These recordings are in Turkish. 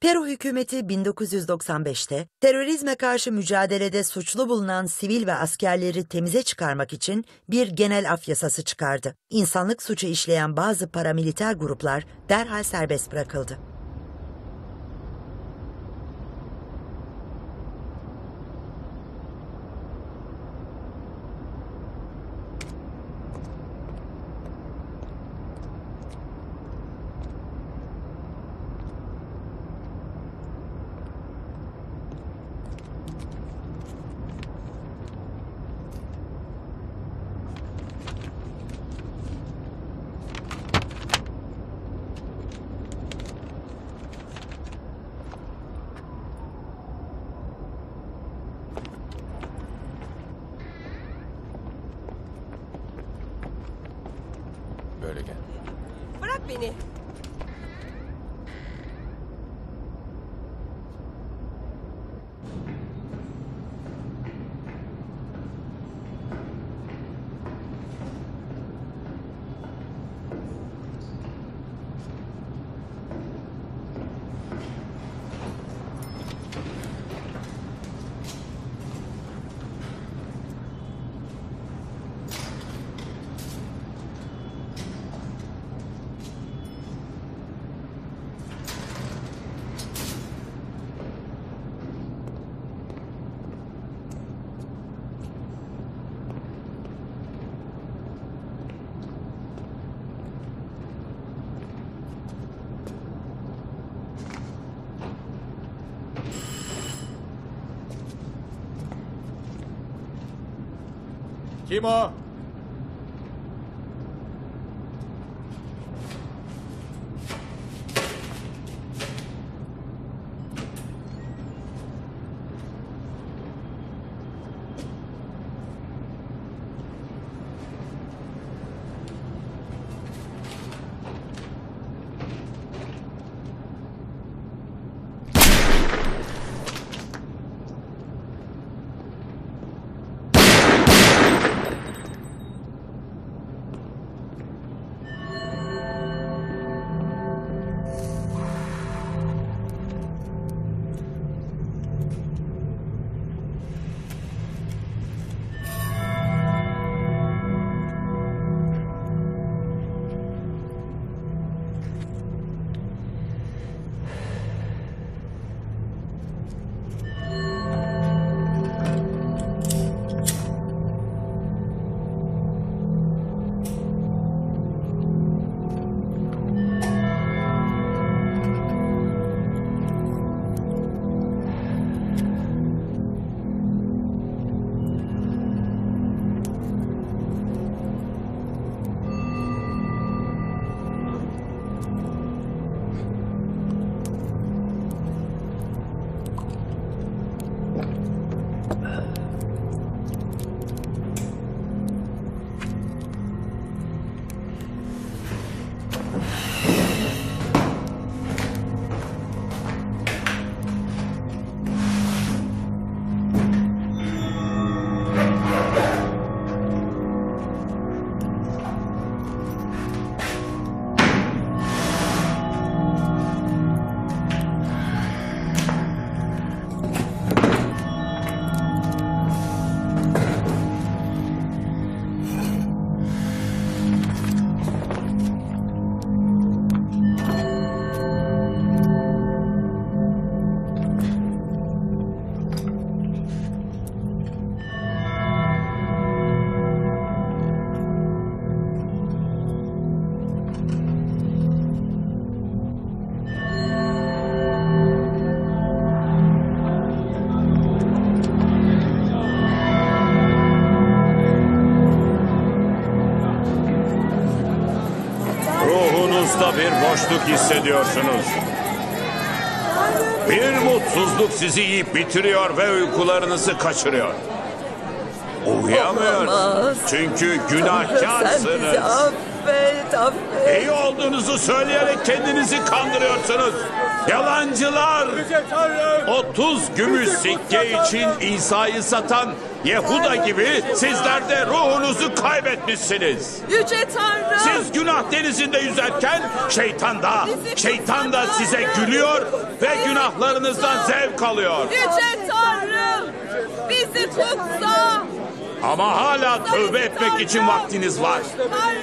Peru hükümeti 1995'te terörizme karşı mücadelede suçlu bulunan sivil ve askerleri temize çıkarmak için bir genel af yasası çıkardı. İnsanlık suçu işleyen bazı paramiliter gruplar derhal serbest bırakıldı. Kim Ruhunuzda bir boşluk hissediyorsunuz. Bir mutsuzluk sizi yiyip bitiriyor ve uykularınızı kaçırıyor. Uyuyamıyor. Olamaz. Çünkü Sen bizi günahkarsınız. affet, affet. İyi olduğunuzu söyleyerek kendinizi kandırıyorsunuz. Yalancılar. 30 gümüş sikke için İsa'yı satan Yehuda gibi sizler de ruhunuzu kaybetmişsiniz. Yüce Tanrım. Siz günah denizinde yüzerken şeytan da, şeytan da size gülüyor ve günahlarınızdan zevk alıyor. Yüce Tanrım. Bizi kutsa. Ama hala tövbe etmek için vaktiniz var.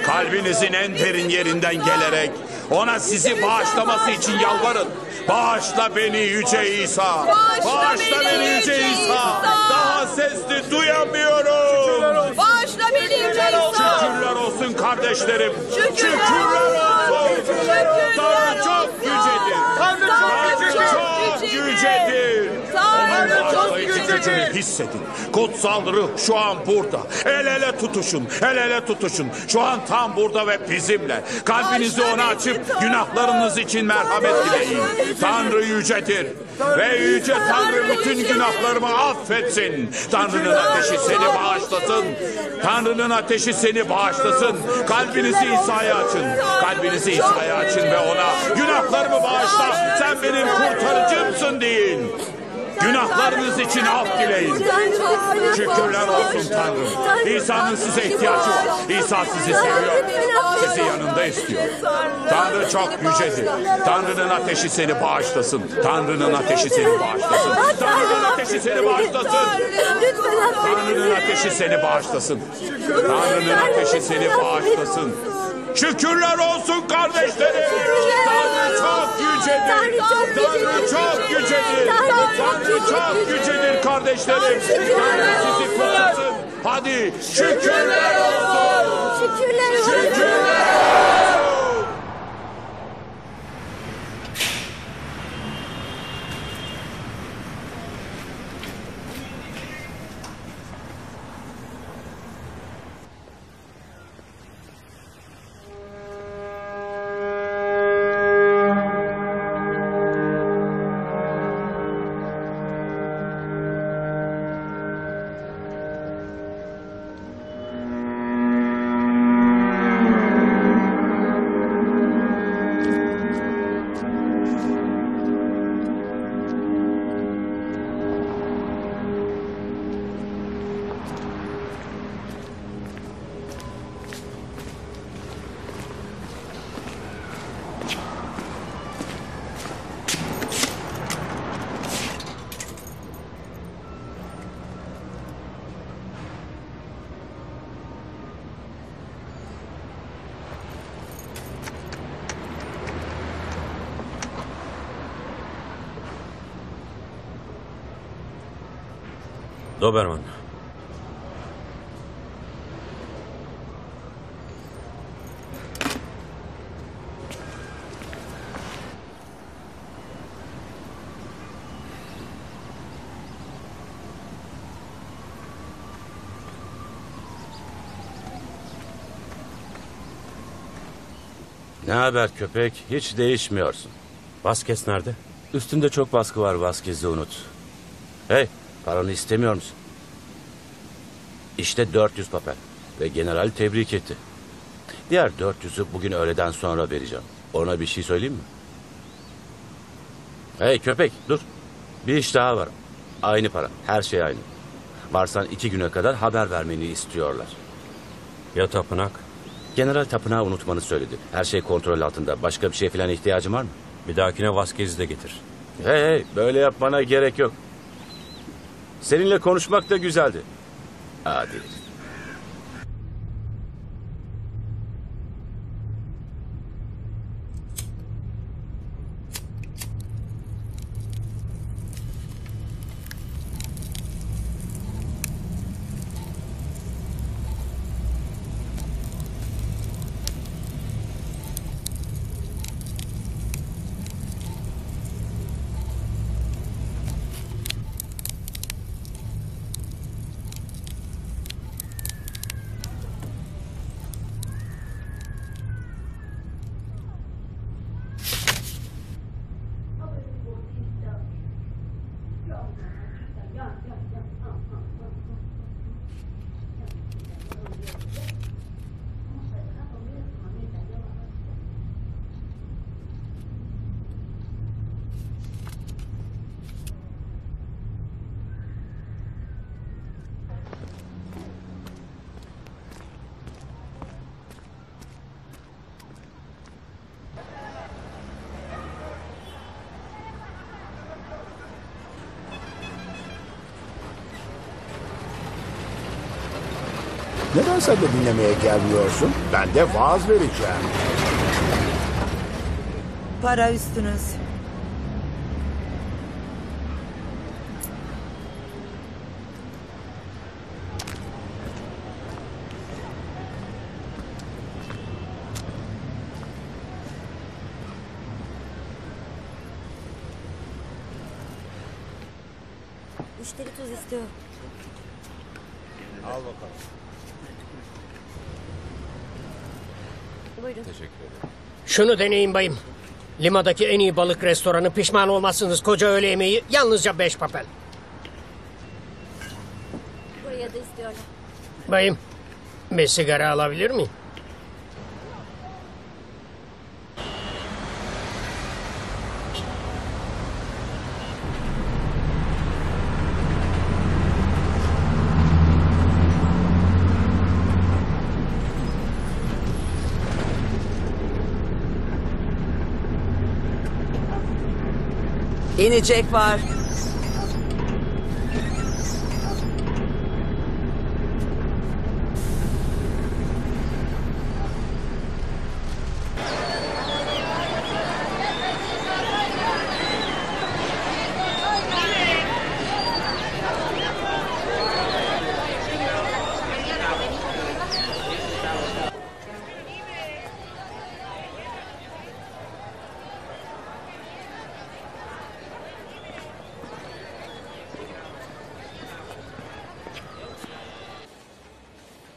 Kalbinizin en derin yerinden gelerek ona sizi bağışlaması için yalvarın. Bağışla beni Yüce İsa. Bağışla beni Yüce İsa. Daha sesli duyamıyorum. Bağışla beni Yüce İsa. Şükürler olsun kardeşlerim. Şükürler Şükürler olsun. Şükürler Tanrı çok olsun. yücedir. Tanrı Tanrı çok çok yücedir. yücedir. Tanrı Onun çok bağışlayıcı yücedir. Gücünü hissedin. Kutsal ruh şu an burada. El ele tutuşun. El ele tutuşun. Şu an tam burada ve bizimle. Kalbinizi ona açıp günahlarınız için merhamet dileyin. Tanrı yücedir. Ve yüce Tanrı bütün günahlarımı affetsin. Tanrı'nın ateşi seni bağışlasın. Tanrı'nın ateşi seni bağışlasın. Kalbinizi İsa'ya açın. Kalbinizi İsa'ya açın ve ona günahlarımı bağışla. Sen benim kurtarıcımsın deyin. Günahlarınız için af dileyin. Şükürler olsun Tanrım. İsa'nın size ihtiyacı var. İsa sizi seviyor. Sizi yanında istiyor. Tanrı çok yücedir. Tanrı'nın ateşi seni bağışlasın. Tanrı'nın ateşi seni bağışlasın. Tanrı'nın ateşi seni bağışlasın. Tanrı'nın ateşi seni bağışlasın. Tanrı'nın ateşi seni bağışlasın. Şükürler olsun kardeşlerim. Tanrı çok yücedir. Tanrı çok yücedir. Tanrı çok kardeşlerim. Tanrı sizi kutlasın. Hadi şükürler olsun. Şükürler olsun. Şükürler Doberman. Ne haber köpek? Hiç değişmiyorsun. Vasquez nerede? Üstünde çok baskı var Vasquez'i unut. Hey, paranı istemiyor musun? İşte 400 papel. Ve general tebrik etti. Diğer 400'ü bugün öğleden sonra vereceğim. Ona bir şey söyleyeyim mi? Hey köpek dur. Bir iş daha var. Aynı para. Her şey aynı. Varsan iki güne kadar haber vermeni istiyorlar. Ya tapınak? General tapınağı unutmanı söyledi. Her şey kontrol altında. Başka bir şey falan ihtiyacın var mı? Bir dahakine Vasquez'i de getir. Hey hey böyle yapmana gerek yok. Seninle konuşmak da güzeldi. Hadi. Neden sen de dinlemeye gelmiyorsun? Ben de vaaz vereceğim. Para üstünüz. Müşteri tuz istiyor. Şunu deneyin bayım. Lima'daki en iyi balık restoranı pişman olmazsınız koca öğle yemeği yalnızca beş papel. Buraya da istiyorlar. Bayım bir sigara alabilir miyim? İnecek var.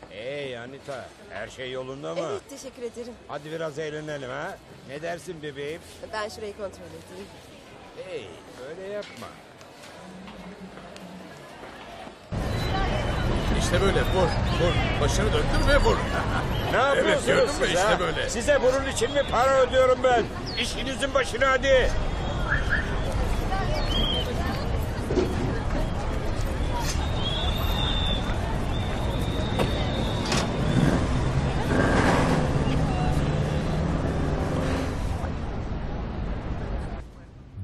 Hey Anita, her şey yolunda mı? Evet teşekkür ederim. Hadi biraz eğlenelim ha. Ne dersin bebeğim? Ben şurayı kontrol edeyim. Hey, öyle yapma. İşte böyle vur, vur. Başını döndür ve vur. Ne yapıyorsunuz gördün mü? siz İşte ha? böyle. Size bunun için mi para ödüyorum ben? İşinizin başına hadi.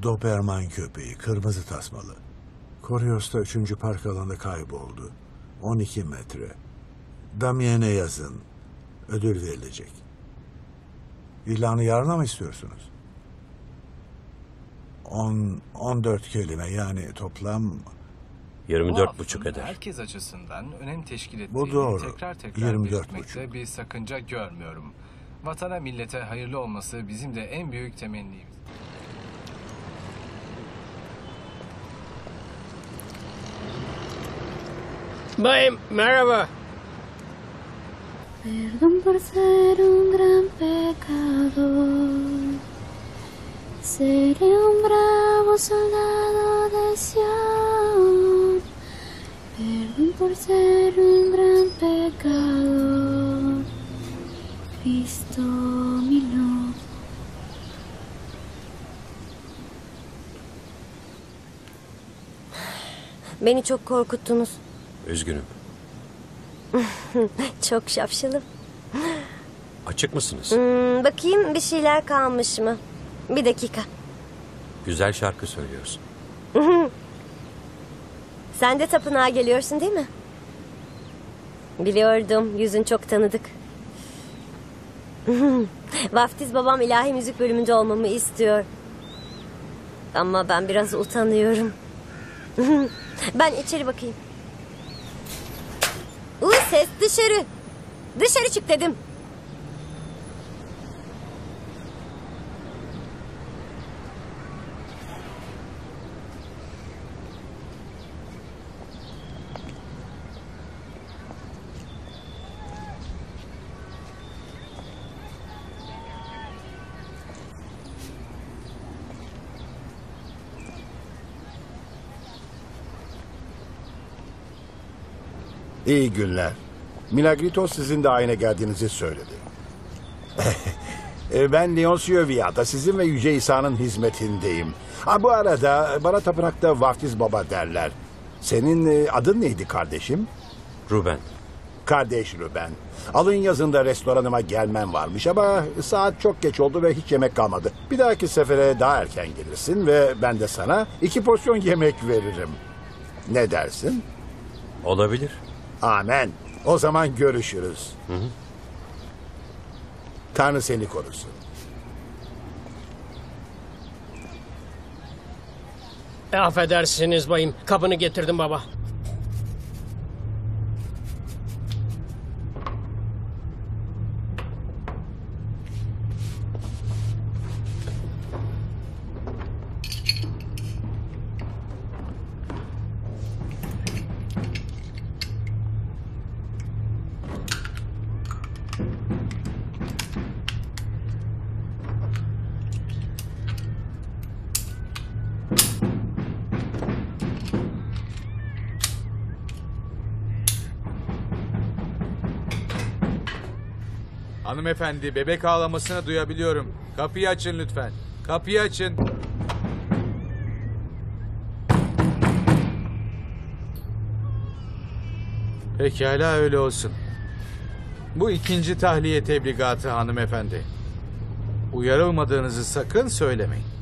Doberman köpeği, kırmızı tasmalı. Koryos'ta 3. park alanında kayboldu. 12 metre. Damien'e yazın. Ödül verilecek. İlanı yarına mı istiyorsunuz? 10, 14 kelime yani toplam 24 buçuk eder. Herkes açısından önem teşkil ettiğini Bu doğru. tekrar tekrar 24 belirtmekte buçuk. bir sakınca görmüyorum. Vatana millete hayırlı olması bizim de en büyük temennimiz. Bayım merhaba. Perdón por ser un gran pecador. Seré un bravo soldado de Sion. Perdón por ser un gran pecador. Cristo mi luz. Beni çok korkuttunuz. Üzgünüm. Çok şapşalım. Açık mısınız? Hmm, bakayım bir şeyler kalmış mı? Bir dakika. Güzel şarkı söylüyorsun. Sen de tapınağa geliyorsun değil mi? Biliyordum. Yüzün çok tanıdık. Vaftiz babam ilahi müzik bölümünde olmamı istiyor. Ama ben biraz utanıyorum. ben içeri bakayım. Ses dışarı. Dışarı çık dedim. İyi günler. Milagritos sizin de ayna geldiğinizi söyledi. E, ben Leoncio Viada, sizin ve Yüce İsa'nın hizmetindeyim. Ha, bu arada bana tapınakta vaftiz baba derler. Senin e, adın neydi kardeşim? Ruben. Kardeş Ruben. Alın yazında restoranıma gelmem varmış ama saat çok geç oldu ve hiç yemek kalmadı. Bir dahaki sefere daha erken gelirsin ve ben de sana iki porsiyon yemek veririm. Ne dersin? Olabilir. Amen. O zaman görüşürüz. Tanrı seni korusun. E, affedersiniz bayım. Kabını getirdim baba. Hanımefendi bebek ağlamasını duyabiliyorum. Kapıyı açın lütfen. Kapıyı açın. Pekala öyle olsun. Bu ikinci tahliye tebligatı hanımefendi. Uyarılmadığınızı sakın söylemeyin.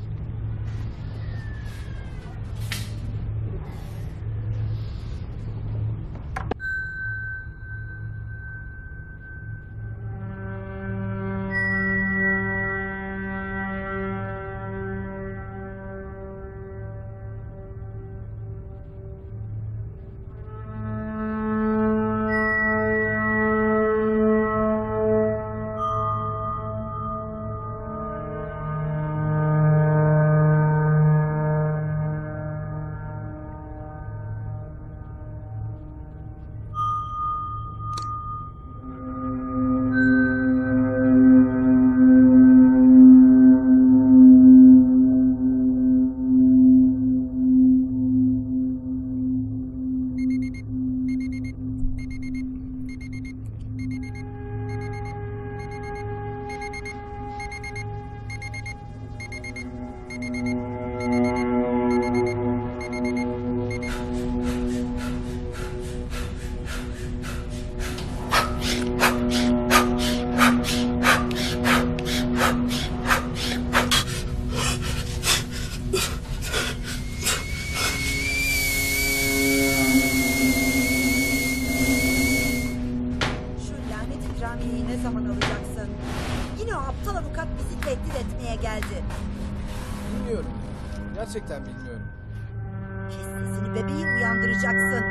İkramiyeyi ne zaman alacaksın? Yine o aptal avukat bizi tehdit etmeye geldi. Bilmiyorum. Gerçekten bilmiyorum. Kes sesini bebeği uyandıracaksın.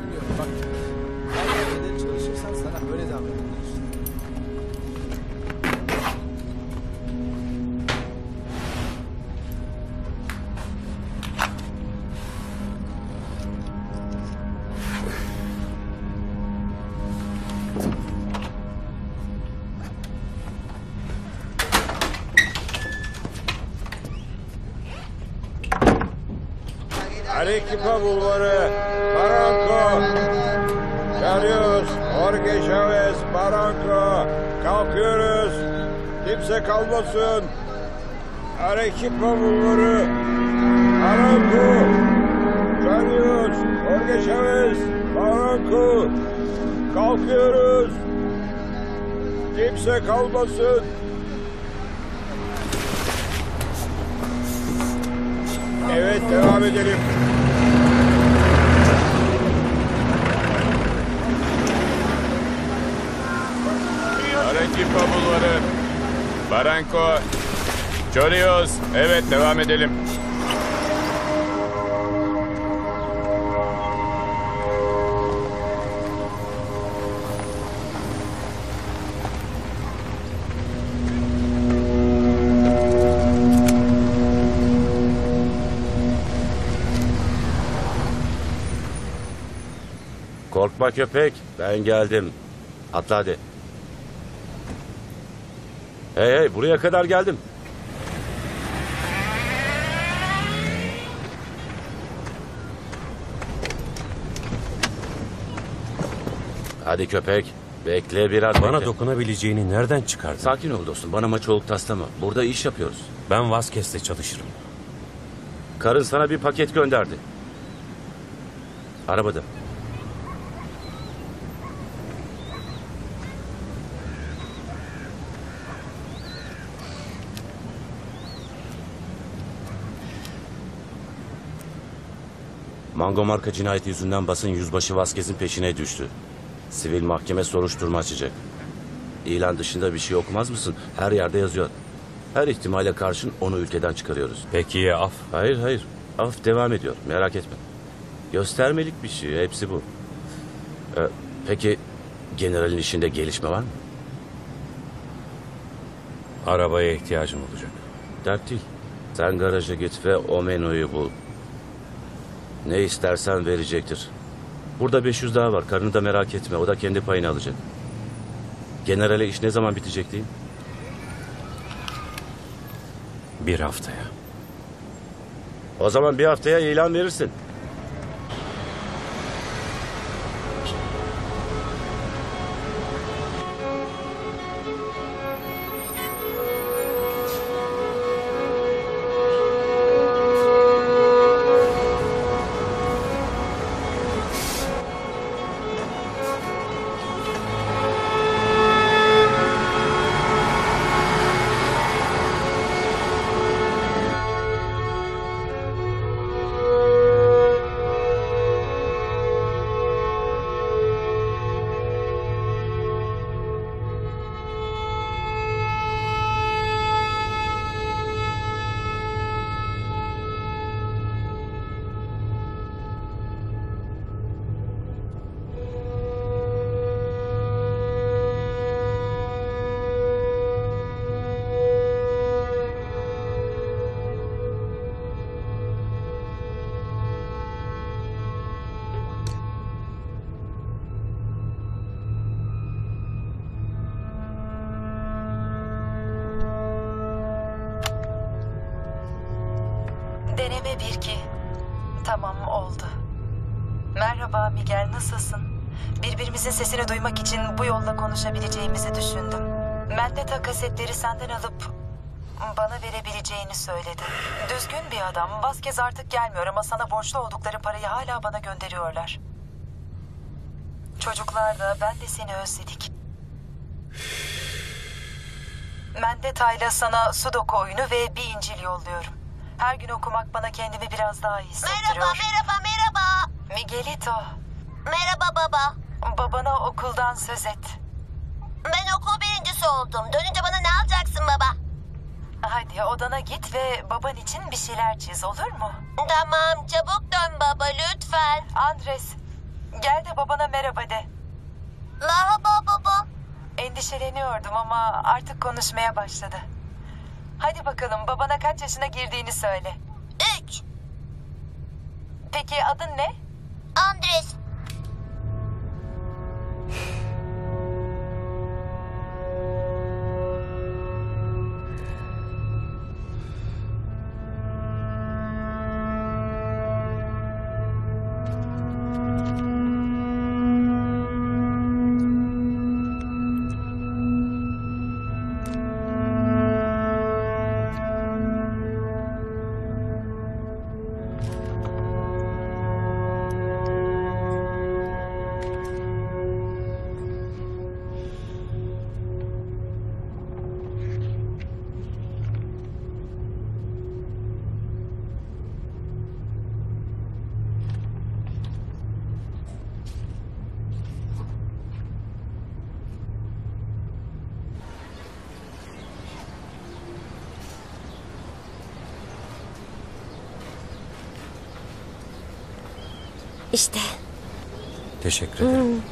Bilmiyorum bak. Eğer çalışırsan sana böyle davranırlar Arequipa Bulvarı, Barranco. Çağırıyoruz. Jorge Chavez, Barranco. Kalkıyoruz. Kimse kalmasın. Arequipa Bulvarı, Barranco. Çağırıyoruz. Jorge Chavez, Barranco. Kalkıyoruz. Kimse kalmasın. Evet devam edelim. Arequipa Bulvarı. Barranco. Chorios. Evet devam edelim. Korkma köpek. Ben geldim. Atla hadi. Hey hey buraya kadar geldim. Hadi köpek. Bekle biraz Bana bekle. dokunabileceğini nereden çıkardın? Sakin ol dostum. Bana maç olup taslama. Burada iş yapıyoruz. Ben Vasquez'le çalışırım. Karın sana bir paket gönderdi. Arabada. Mango marka cinayeti yüzünden basın yüzbaşı Vasquez'in peşine düştü. Sivil mahkeme soruşturma açacak. İlan dışında bir şey okumaz mısın? Her yerde yazıyor. Her ihtimale karşın onu ülkeden çıkarıyoruz. Peki ya af? Hayır hayır. Af devam ediyor. Merak etme. Göstermelik bir şey. Hepsi bu. Ee, peki generalin işinde gelişme var mı? Arabaya ihtiyacım olacak. Dert değil. Sen garaja git ve o menüyü bul. Ne istersen verecektir. Burada 500 daha var. Karını da merak etme. O da kendi payını alacak. Generale iş ne zaman bitecek diyeyim? Bir haftaya. O zaman bir haftaya ilan verirsin. Borçlu oldukları parayı hala bana gönderiyorlar. Çocuklar da ben de seni özledik. Mendeta ile sana sudoku oyunu ve bir İncil yolluyorum. Her gün okumak bana kendimi biraz daha iyi hissettiriyor. Merhaba, merhaba, merhaba. Miguelito, Merhaba baba. babana okuldan söz et. Ben okul birincisi oldum. Dönünce bana ne alacaksın baba? Hadi odana git ve baban için bir şeyler çiz olur mu? Tamam, çabuk dön baba lütfen. Andres, gel de babana merhaba de. Merhaba baba. Endişeleniyordum ama artık konuşmaya başladı. Hadi bakalım babana kaç yaşına girdiğini söyle. Üç. Peki adın ne? Andres. İşte. Teşekkür ederim.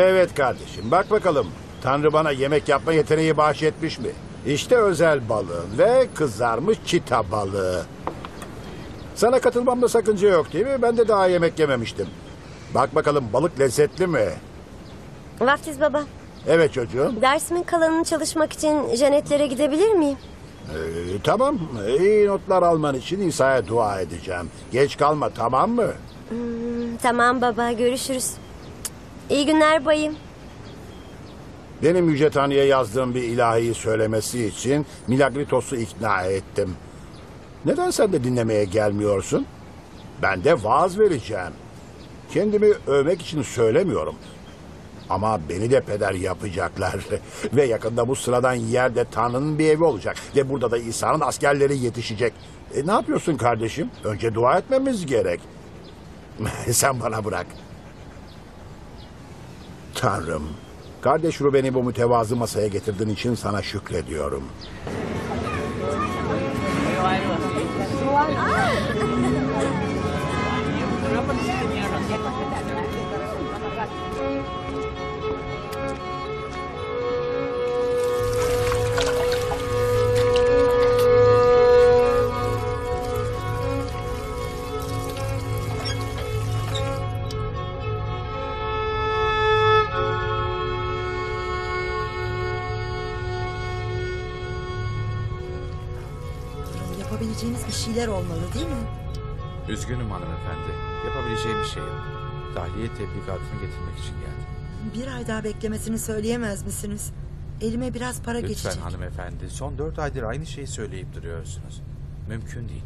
Evet kardeşim bak bakalım. Tanrı bana yemek yapma yeteneği bahşetmiş mi? İşte özel balığın ve kızarmış çita balığı. Sana katılmamda sakınca yok değil mi? Ben de daha yemek yememiştim. Bak bakalım balık lezzetli mi? Vaftiz baba, Evet çocuğum. dersimin kalanını çalışmak için jenetlere gidebilir miyim? Ee, tamam. İyi notlar alman için İsa'ya dua edeceğim. Geç kalma tamam mı? Hmm, tamam baba, görüşürüz. İyi günler bayım. Benim Yüce Tanrı'ya yazdığım bir ilahiyi söylemesi için Milagritos'u ikna ettim. Neden sen de dinlemeye gelmiyorsun? Ben de vaaz vereceğim. Kendimi övmek için söylemiyorum. Ama beni de peder yapacaklar. Ve yakında bu sıradan yerde Tanrı'nın bir evi olacak. Ve burada da İsa'nın askerleri yetişecek. E, ne yapıyorsun kardeşim? Önce dua etmemiz gerek. Sen bana bırak. Tanrım, kardeş Ruben'i bu mütevazı masaya getirdiğin için sana şükrediyorum. Yapabileceğimiz Üzgünüm hanımefendi. Yapabileceğim bir şey yok. Tahliye tebligatını getirmek için geldim. Bir ay daha beklemesini söyleyemez misiniz? Elime biraz para Lütfen geçecek. hanımefendi. Son dört aydır aynı şeyi söyleyip duruyorsunuz. Mümkün değil.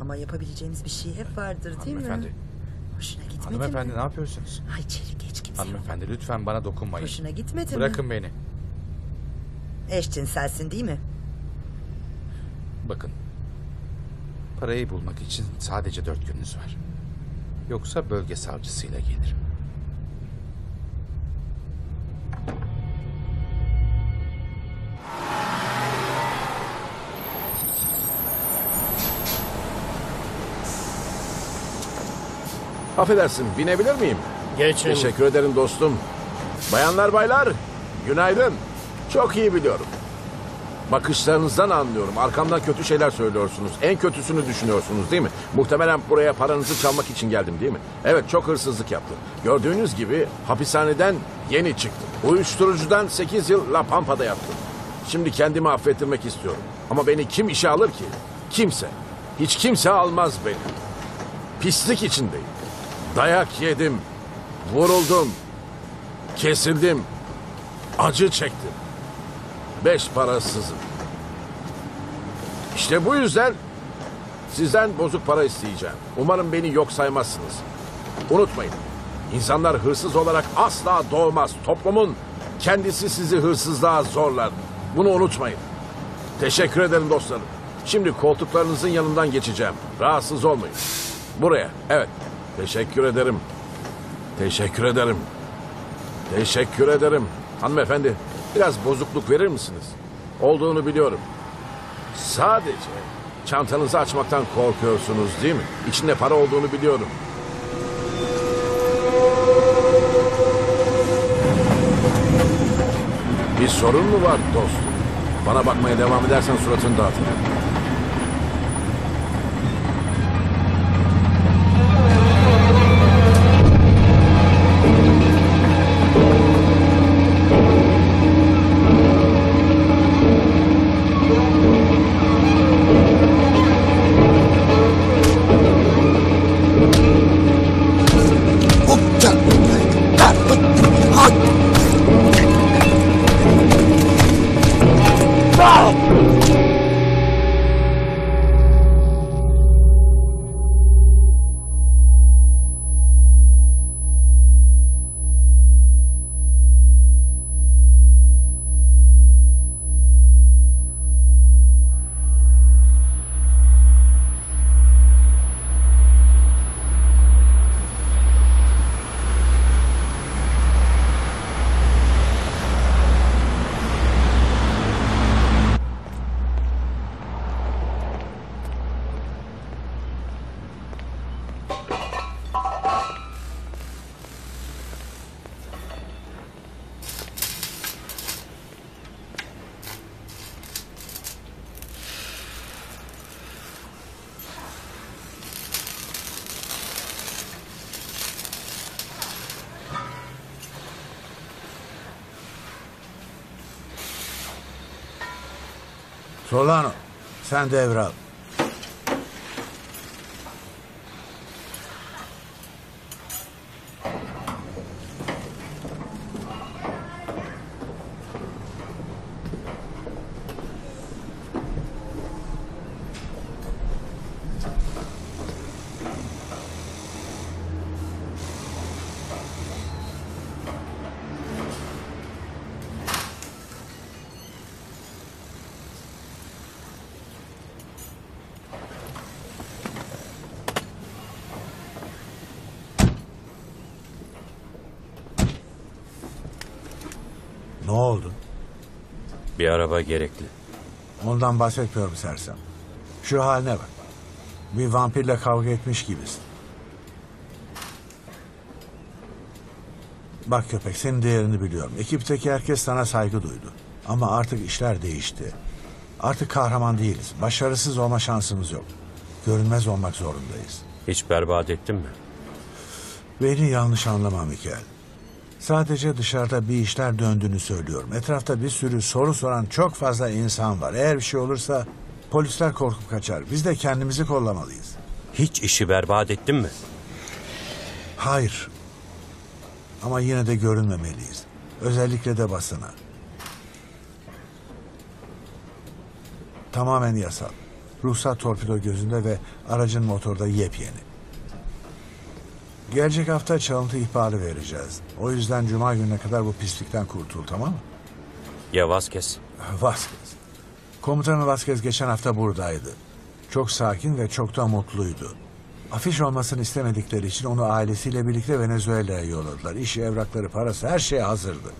Ama yapabileceğimiz bir şey hep vardır değil Hanımefendi. mi? Hoşuna gitmedi Hanımefendi mi? ne yapıyorsunuz? Ay içeri geç kimse. Hanımefendi lütfen bana dokunmayın. Hoşuna gitmedi mi? Bırakın beni. Eşcinselsin değil mi? Bakın. Parayı bulmak için sadece dört gününüz var. Yoksa bölge savcısıyla gelirim. Affedersin binebilir miyim? Geçin. Teşekkür ederim dostum. Bayanlar baylar günaydın. Çok iyi biliyorum. Bakışlarınızdan anlıyorum. Arkamdan kötü şeyler söylüyorsunuz. En kötüsünü düşünüyorsunuz değil mi? Muhtemelen buraya paranızı çalmak için geldim değil mi? Evet çok hırsızlık yaptım. Gördüğünüz gibi hapishaneden yeni çıktım. Uyuşturucudan 8 yıl La Pampa'da yattım. Şimdi kendimi affettirmek istiyorum. Ama beni kim işe alır ki? Kimse. Hiç kimse almaz beni. Pislik içindeyim. Dayak yedim. Vuruldum. Kesildim. Acı çektim. Beş parasızım. İşte bu yüzden sizden bozuk para isteyeceğim. Umarım beni yok saymazsınız. Unutmayın. İnsanlar hırsız olarak asla doğmaz. Toplumun kendisi sizi hırsızlığa zorlar. Bunu unutmayın. Teşekkür ederim dostlarım. Şimdi koltuklarınızın yanından geçeceğim. Rahatsız olmayın. Buraya. Evet. Teşekkür ederim. Teşekkür ederim. Teşekkür ederim. Hanımefendi, biraz bozukluk verir misiniz? Olduğunu biliyorum. Sadece çantanızı açmaktan korkuyorsunuz değil mi? İçinde para olduğunu biliyorum. Bir sorun mu var dostum? Bana bakmaya devam edersen suratını dağıtırım. Golano, 100 euro. Bir araba gerekli. Ondan bahsetmiyorum sersem. Şu haline bak. Bir vampirle kavga etmiş gibisin. Bak köpek senin değerini biliyorum. Ekipteki herkes sana saygı duydu. Ama artık işler değişti. Artık kahraman değiliz. Başarısız olma şansımız yok. Görünmez olmak zorundayız. Hiç berbat ettin mi? Beni yanlış anlama Mikel. Sadece dışarıda bir işler döndüğünü söylüyorum. Etrafta bir sürü soru soran çok fazla insan var. Eğer bir şey olursa polisler korkup kaçar. Biz de kendimizi kollamalıyız. Hiç işi berbat ettin mi? Hayır. Ama yine de görünmemeliyiz. Özellikle de basına. Tamamen yasal. Ruhsat torpido gözünde ve aracın motorda yepyeni. Gelecek hafta çalıntı ihbarı vereceğiz. O yüzden cuma gününe kadar bu pislikten kurtul tamam mı? Ya Vasquez? Vasquez. Komutanı Vasquez geçen hafta buradaydı. Çok sakin ve çok da mutluydu. Afiş olmasını istemedikleri için onu ailesiyle birlikte Venezuela'ya yolladılar. İş, evrakları, parası her şey hazırdı.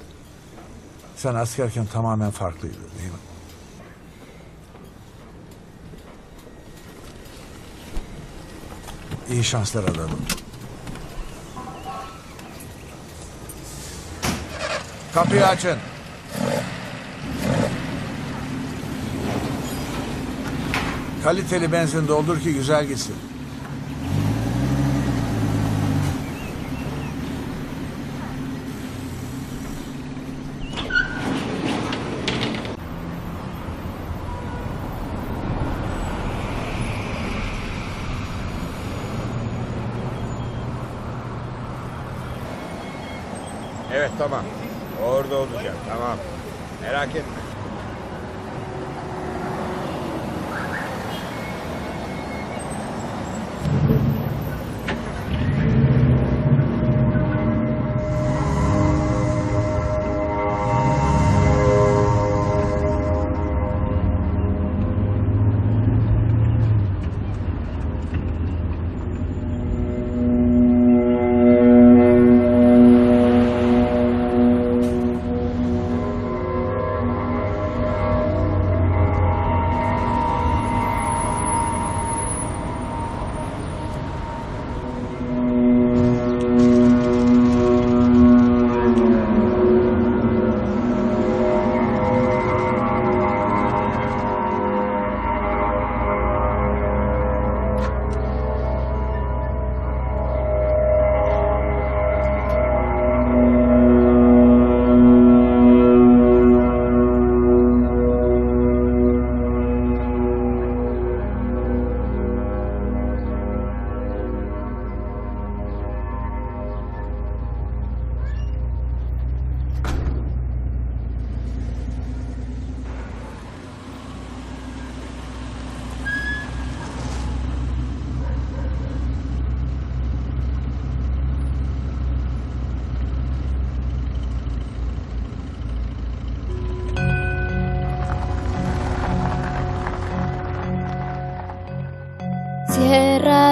Sen askerken tamamen farklıydı değil mi? İyi şanslar adamım. Kapıyı açın. Kaliteli benzin doldur ki güzel gitsin.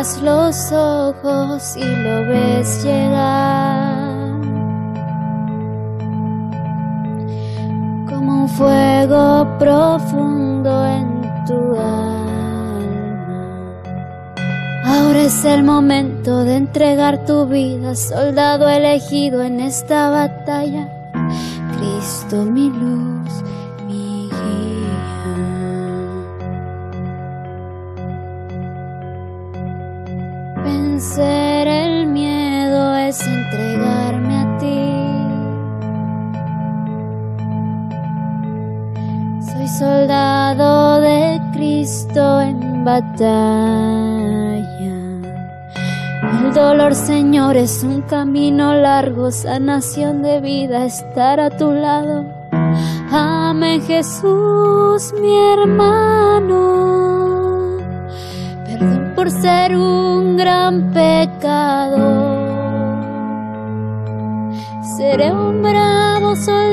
Los ojos y lo ves llegar como un fuego profundo en tu alma. Ahora es el momento de entregar tu vida, soldado elegido en esta batalla. Cristo mi luz, batalla. El dolor, Señor, es un camino largo, sanación de vida, estar a tu lado. Amén, Jesús, mi hermano. Perdón por ser un gran pecador. Seré un bravo soldado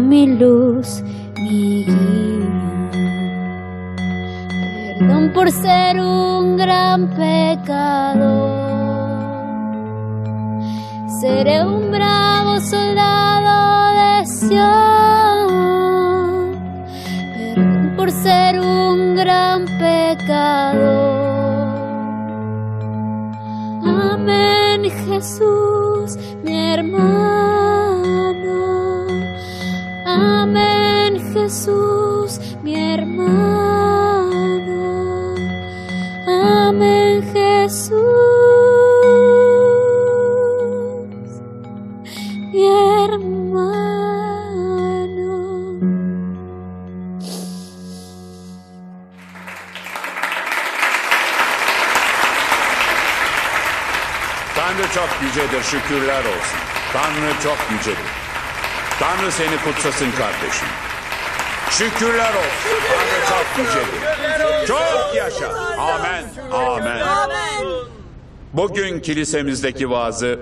Mi luz, mi guía. Perdón por ser un gran pecador. Seré un bravo soldado de Sion. Perdón por ser un gran pecador. Amén, Jesús, şükürler olsun. Tanrı çok yücedir. Tanrı seni kutsasın kardeşim. Şükürler olsun. Tanrı çok yücedir. Çok yaşa. Amen. Amen. Bugün kilisemizdeki vaazı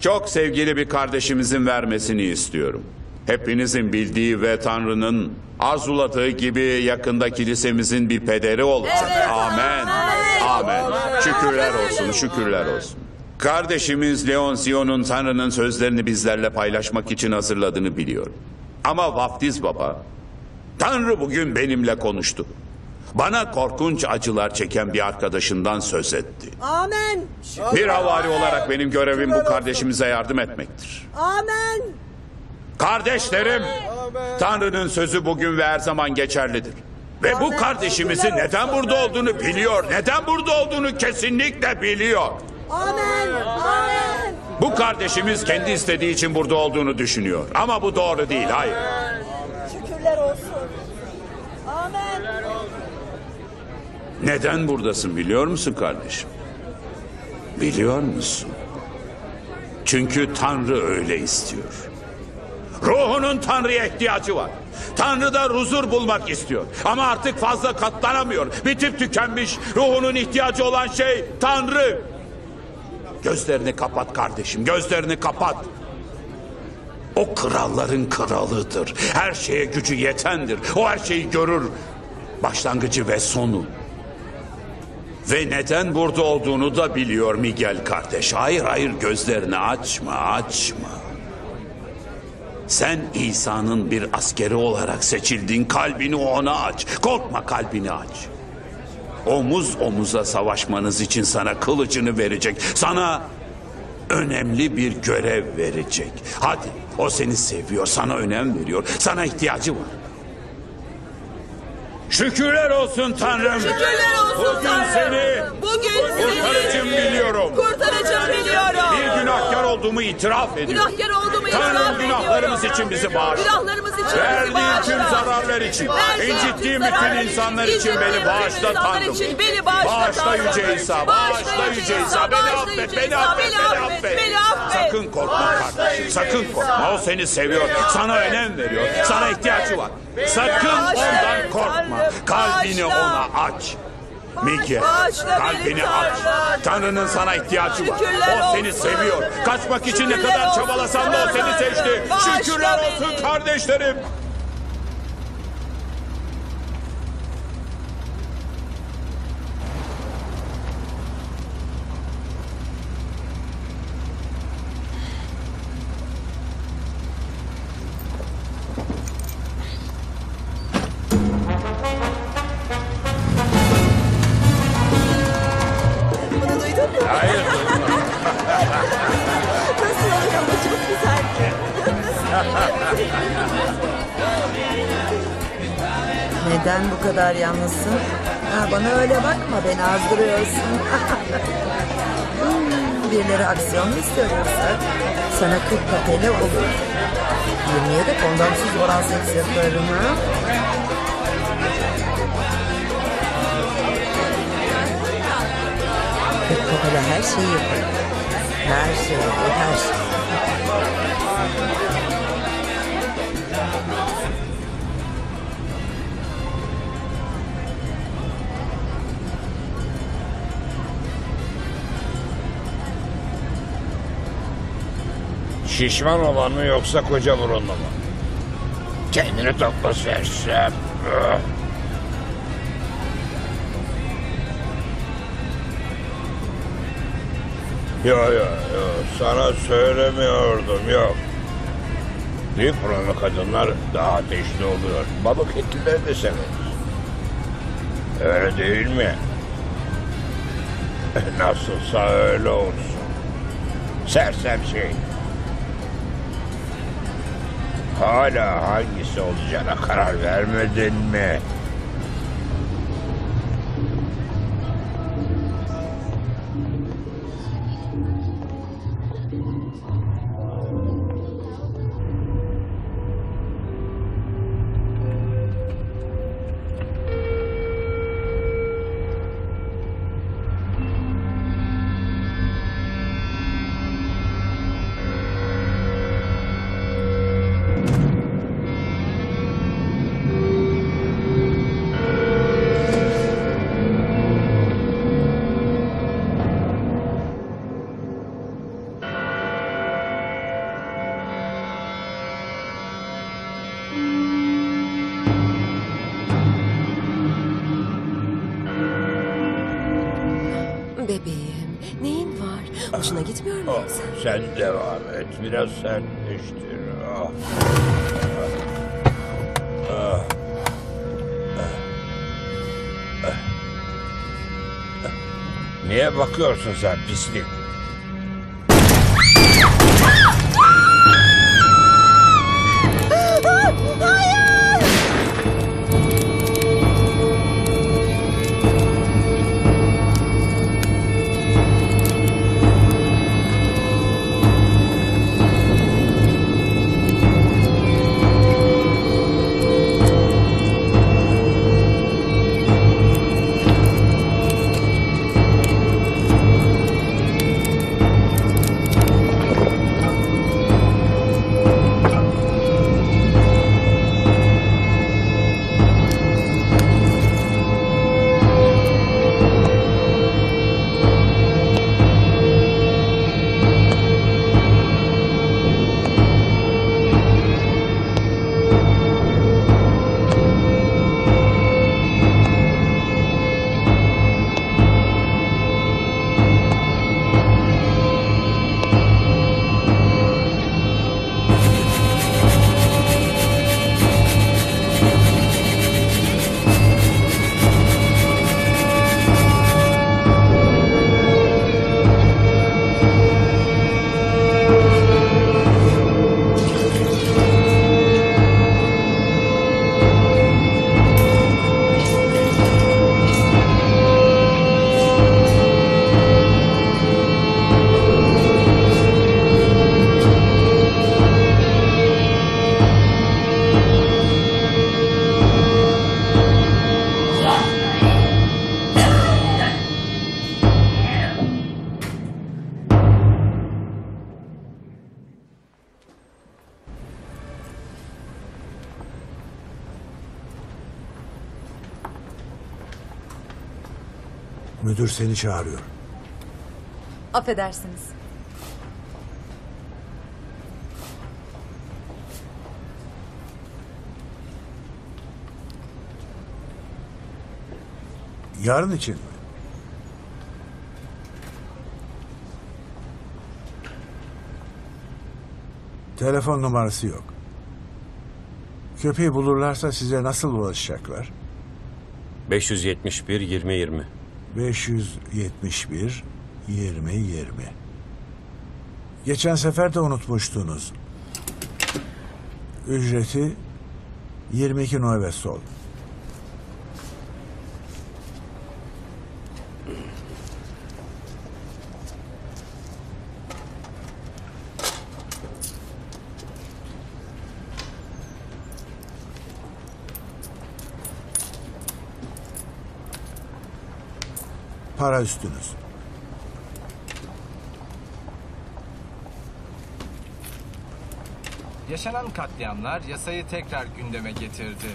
çok sevgili bir kardeşimizin vermesini istiyorum. Hepinizin bildiği ve Tanrı'nın arzuladığı gibi yakında kilisemizin bir pederi olacak. Amen. Amen. Şükürler olsun, şükürler olsun. Kardeşimiz Leon Sion'un Tanrı'nın sözlerini bizlerle paylaşmak için hazırladığını biliyorum. Ama vaftiz baba, Tanrı bugün benimle konuştu. Bana korkunç acılar çeken bir arkadaşından söz etti. Amen. Bir havari olarak benim görevim bu kardeşimize yardım etmektir. Amen. Kardeşlerim, Tanrı'nın sözü bugün ve her zaman geçerlidir. Ve bu kardeşimizin neden burada olduğunu biliyor, neden burada olduğunu kesinlikle biliyor. Amen. Amen. Bu kardeşimiz kendi istediği için burada olduğunu düşünüyor. Ama bu doğru değil, hayır. Şükürler olsun. Amen. Neden buradasın biliyor musun kardeşim? Biliyor musun? Çünkü Tanrı öyle istiyor. Ruhunun Tanrı'ya ihtiyacı var. Tanrı da huzur bulmak istiyor. Ama artık fazla katlanamıyor. Bitip tükenmiş. Ruhunun ihtiyacı olan şey Tanrı. Gözlerini kapat kardeşim. Gözlerini kapat. O kralların kralıdır. Her şeye gücü yetendir. O her şeyi görür. Başlangıcı ve sonu. Ve neden burada olduğunu da biliyor Miguel kardeş. Hayır hayır gözlerini açma açma. Sen İsa'nın bir askeri olarak seçildin. Kalbini ona aç. Korkma kalbini aç. Omuz omuza savaşmanız için sana kılıcını verecek. Sana önemli bir görev verecek. Hadi o seni seviyor, sana önem veriyor. Sana ihtiyacı var. Şükürler olsun Tanrım. Şükürler olsun Bugün Tanrım. seni Bugün seni kurtarıcım biliyorum. Kurtarıcım biliyorum. Bir günahkar olduğumu itiraf ediyorum. Günahkar olduğumu itiraf Tanrım ediyorum. günahlarımız için bizi bağışla. Günahlarımız için bizi bağışla. tüm zararlar için, Verdiğin incittiğim bütün insanlar için beni bağışla Tanrım. için beni bağışla Bağışla Tanrım. Yüce İsa, bağışla Yüce İsa. Beni affet, beni affet, beni affet. Beni affet. Sakın korkma kardeşim, sakın korkma. O seni seviyor, sana önem veriyor, sana ihtiyacı var. Sakın ondan korkma. Kalbini ona aç. Miki, kalbini aç. Tanrı'nın sana ihtiyacı var. O seni seviyor. Kaçmak için ne kadar çabalasan da o seni seçti. Şükürler olsun kardeşlerim. Şişman olan mı yoksa koca burunlu mu? Kendini topla sersem. Yo yo yo sana söylemiyordum yok. Büyük burunlu kadınlar daha ateşli oluyor. Balık etlileri de severiz. Öyle değil mi? Nasılsa öyle olsun. Sersem şey. Hala hangisi olacağına karar vermedin mi? Sen devam et. Biraz sertleştir. Ah. Ah. Ah. Ah. Niye bakıyorsun sen pislik? Seni çağırıyor. Affedersiniz. Yarın için mi? Telefon numarası yok. Köpeği bulurlarsa size nasıl ulaşacaklar? 571 20 20. 571 20 20. Geçen sefer de unutmuştunuz. Ücreti 22 Nueve Sol. Para üstünüz. Yaşanan katliamlar yasayı tekrar gündeme getirdi.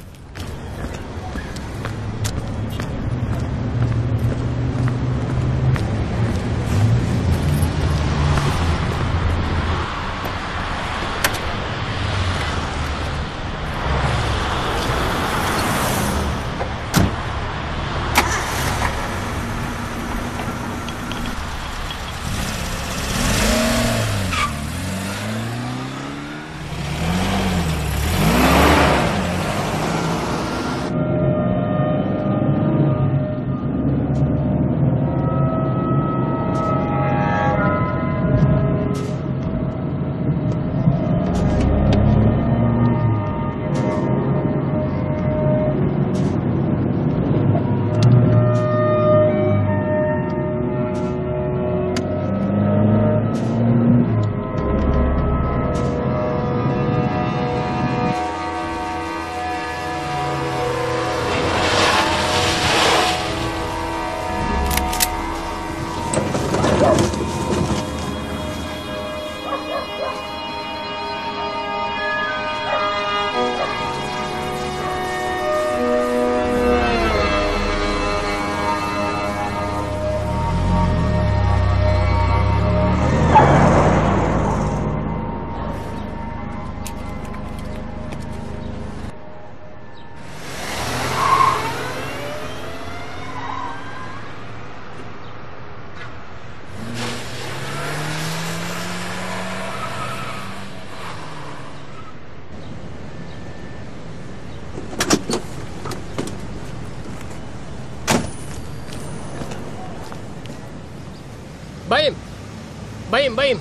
Bayım bayım.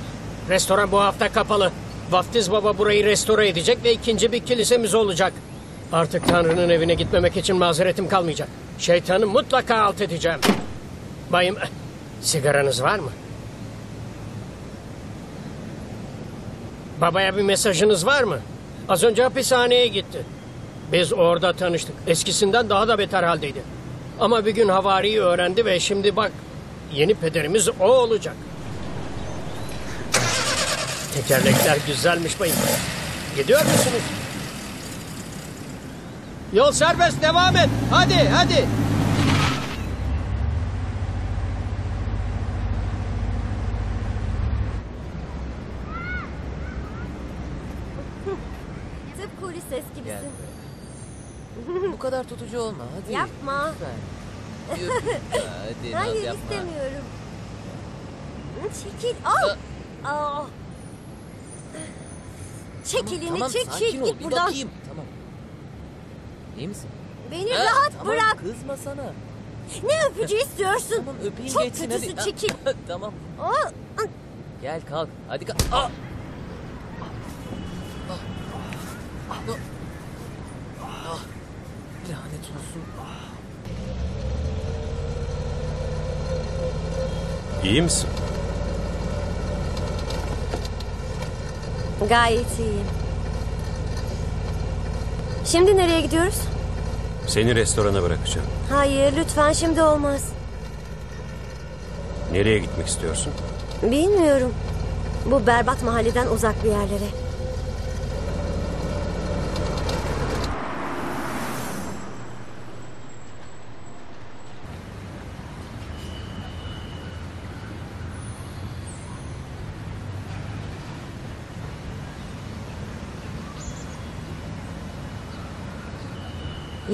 Restoran bu hafta kapalı. Vaftiz Baba burayı restore edecek ve ikinci bir kilisemiz olacak. Artık Tanrı'nın evine gitmemek için mazeretim kalmayacak. Şeytanı mutlaka alt edeceğim. Bayım, sigaranız var mı? Babaya bir mesajınız var mı? Az önce hapishaneye gitti. Biz orada tanıştık. Eskisinden daha da beter haldeydi. Ama bir gün havariyi öğrendi ve şimdi bak yeni pederimiz o olacak. Tekerlekler güzelmiş bayım. Gidiyor musunuz? Yol serbest devam et. Hadi hadi. Tıpkı Ulises gibisin. Bu kadar tutucu olma hadi. Yapma. Lütfen. Yürü. Hadi naz Hayır yapma. istemiyorum. Çekil. Al. Aa. Çekilini tamam, çekil. sakin ol, Git bir buradan. bakayım. Tamam. İyi misin? Beni Ha, rahat tamam, bırak. Kızma sana. Ne öpücü istiyorsun? Tamam öpeyim Çok geçsin kötüsün hadi. çekil. tamam. Aa. Gel kalk. Hadi kalk. Aa! Ah. Ah. Ah. Lanet olsun. İyi misin? Gayet iyiyim. Şimdi nereye gidiyoruz? Seni restorana bırakacağım. Hayır lütfen şimdi olmaz. Nereye gitmek istiyorsun? Bilmiyorum. Bu berbat mahalleden uzak bir yerlere.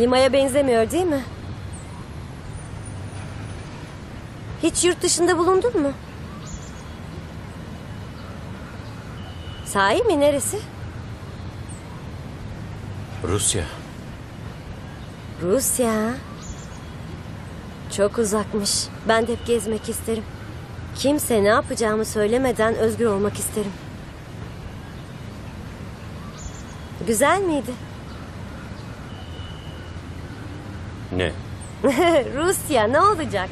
Lima'ya benzemiyor değil mi? Hiç yurt dışında bulundun mu? Sahi mi neresi? Rusya. Rusya. Çok uzakmış. Ben de hep gezmek isterim. Kimse ne yapacağımı söylemeden özgür olmak isterim. Güzel miydi? Ne? Rusya ne olacak?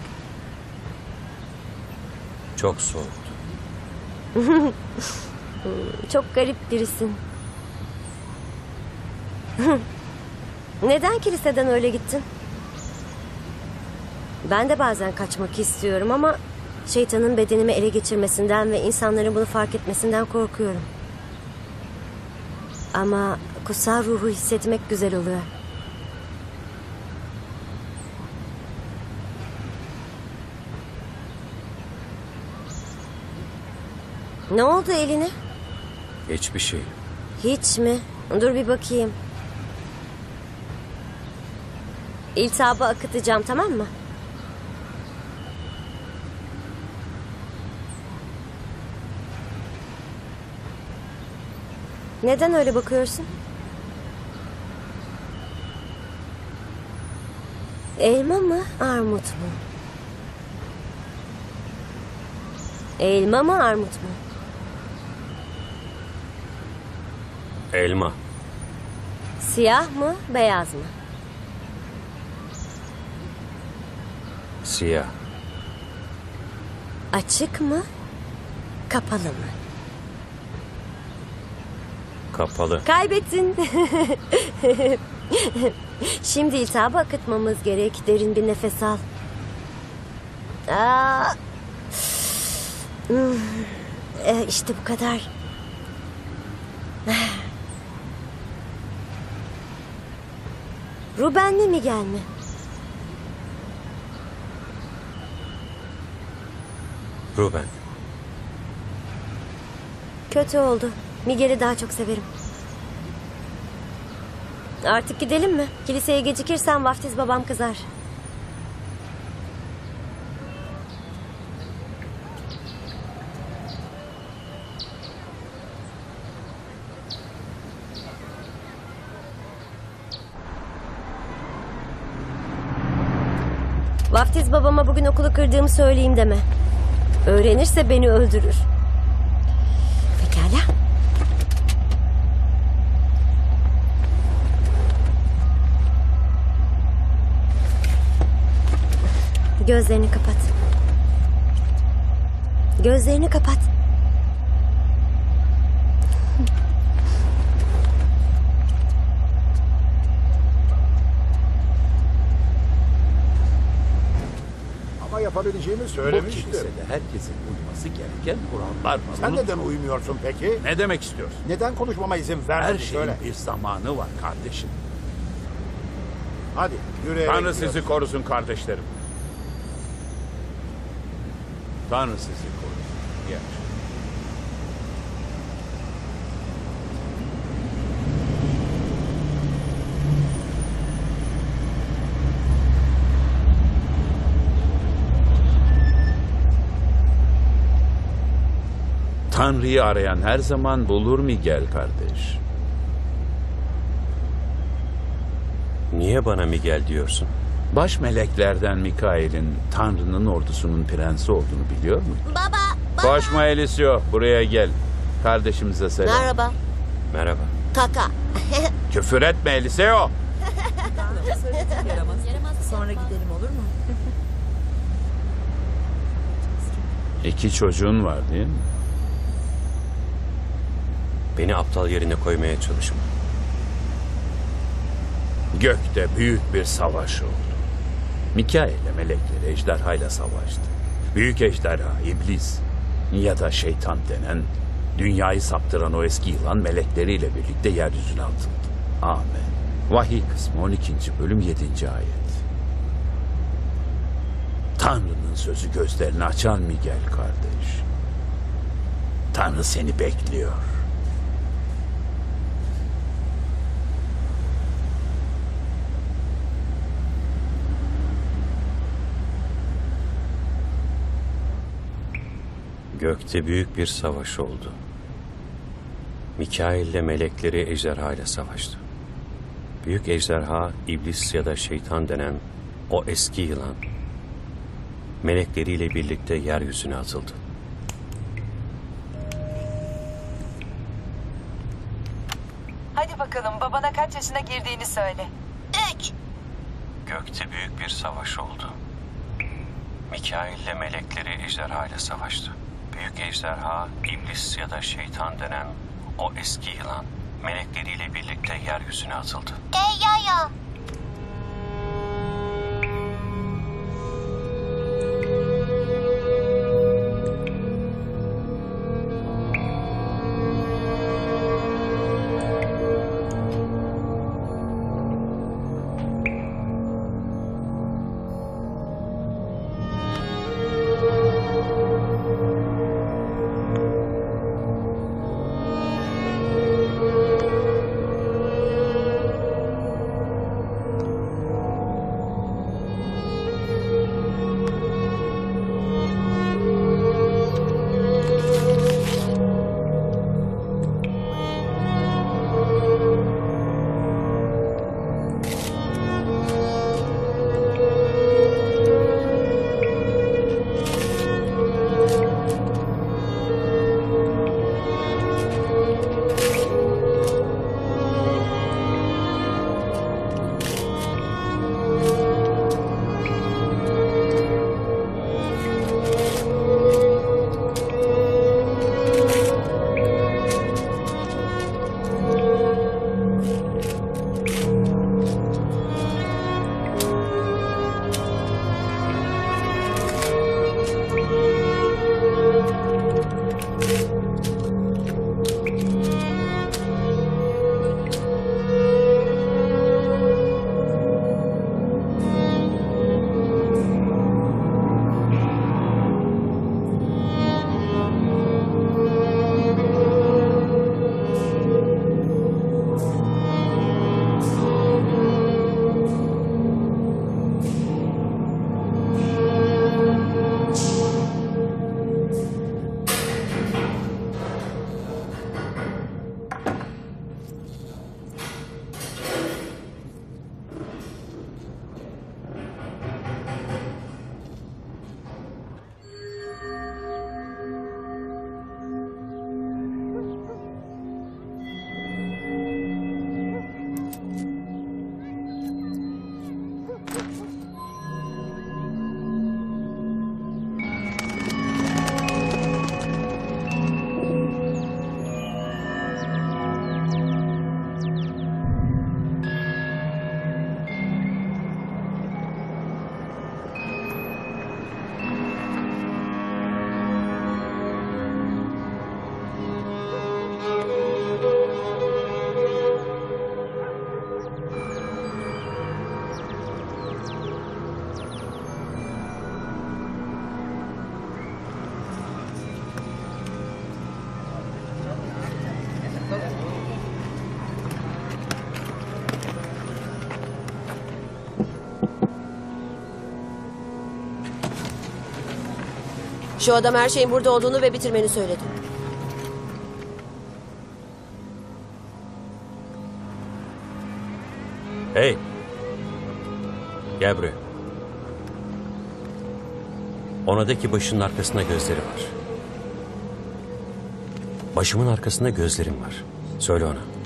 Çok soğuktu. Çok garip birisin. Neden kiliseden öyle gittin? Ben de bazen kaçmak istiyorum ama şeytanın bedenimi ele geçirmesinden ve insanların bunu fark etmesinden korkuyorum. Ama kutsal ruhu hissetmek güzel oluyor. Ne oldu eline? Hiçbir şey. Hiç mi? Dur bir bakayım. İltihabı akıtacağım tamam mı? Neden öyle bakıyorsun? Elma mı, armut mu? Elma mı, armut mu? Elma. Siyah mı, beyaz mı? Siyah. Açık mı, kapalı mı? Kapalı. Kaybettin. Şimdi iltihabı akıtmamız gerek. Derin bir nefes al. Aa. Hmm. E, işte bu kadar. Ruben mi Miguel mi? Ruben. Kötü oldu. Miguel'i daha çok severim. Artık gidelim mi? Kiliseye gecikirsen vaftiz babam kızar. Babama bugün okulu kırdığımı söyleyeyim deme. Öğrenirse beni öldürür. Pekala. Gözlerini kapat. Gözlerini kapat. Ama yapabileceğimi Bu söylemiştim. kilisede herkesin uyması gereken kurallar var. Sen Unutma. neden uymuyorsun peki? Ne demek istiyorsun? Neden konuşmama izin Her vermedin şeyin söyle. bir zamanı var kardeşim. Hadi yürüyerek Tanrı gidiyoruz. sizi korusun kardeşlerim. Tanrı sizi korusun. İyi akşamlar. Tanrı'yı arayan her zaman bulur Miguel kardeş. Niye bana Miguel diyorsun? Baş meleklerden Mikail'in Tanrı'nın ordusunun prensi olduğunu biliyor muydun? Baba, Koşma Elisio, buraya gel. Kardeşimize selam. Merhaba. Merhaba. Kaka. Küfür etme Eliseo. Sonra gidelim olur mu? İki çocuğun var değil mi? Beni aptal yerine koymaya çalışma. Gökte büyük bir savaş oldu. Mikail ile melekleri ejderhayla savaştı. Büyük ejderha, iblis ya da şeytan denen dünyayı saptıran o eski yılan melekleriyle birlikte yeryüzüne atıldı. Amen. Vahiy kısmı 12. bölüm 7. ayet. Tanrı'nın sözü gözlerini açan Miguel kardeş. Tanrı seni bekliyor. Gökte büyük bir savaş oldu. Mikail ile melekleri ejderha ile savaştı. Büyük ejderha, iblis ya da şeytan denen o eski yılan, melekleriyle birlikte yeryüzüne atıldı. Hadi bakalım babana kaç yaşına girdiğini söyle. Üç. Gökte büyük bir savaş oldu. Mikail ile melekleri ejderha ile savaştı. Büyük ejderha, iblis ya da şeytan denen o eski yılan melekleriyle birlikte yeryüzüne atıldı. Deyyaya. Şu adam her şeyin burada olduğunu ve bitirmeni söyledi. Hey! Gel buraya. Ona de ki başının arkasında gözleri var. Başımın arkasında gözlerim var. Söyle ona.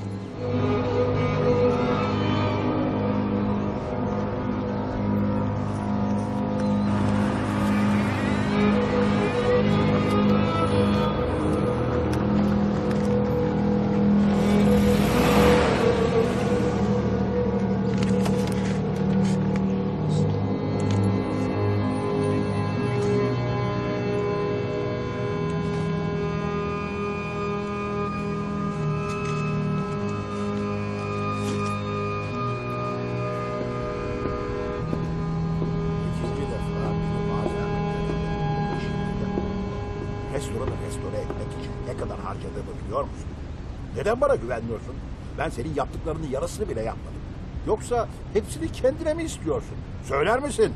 Senin yaptıklarının yarısını bile yapmadım. Yoksa hepsini kendine mi istiyorsun? Söyler misin?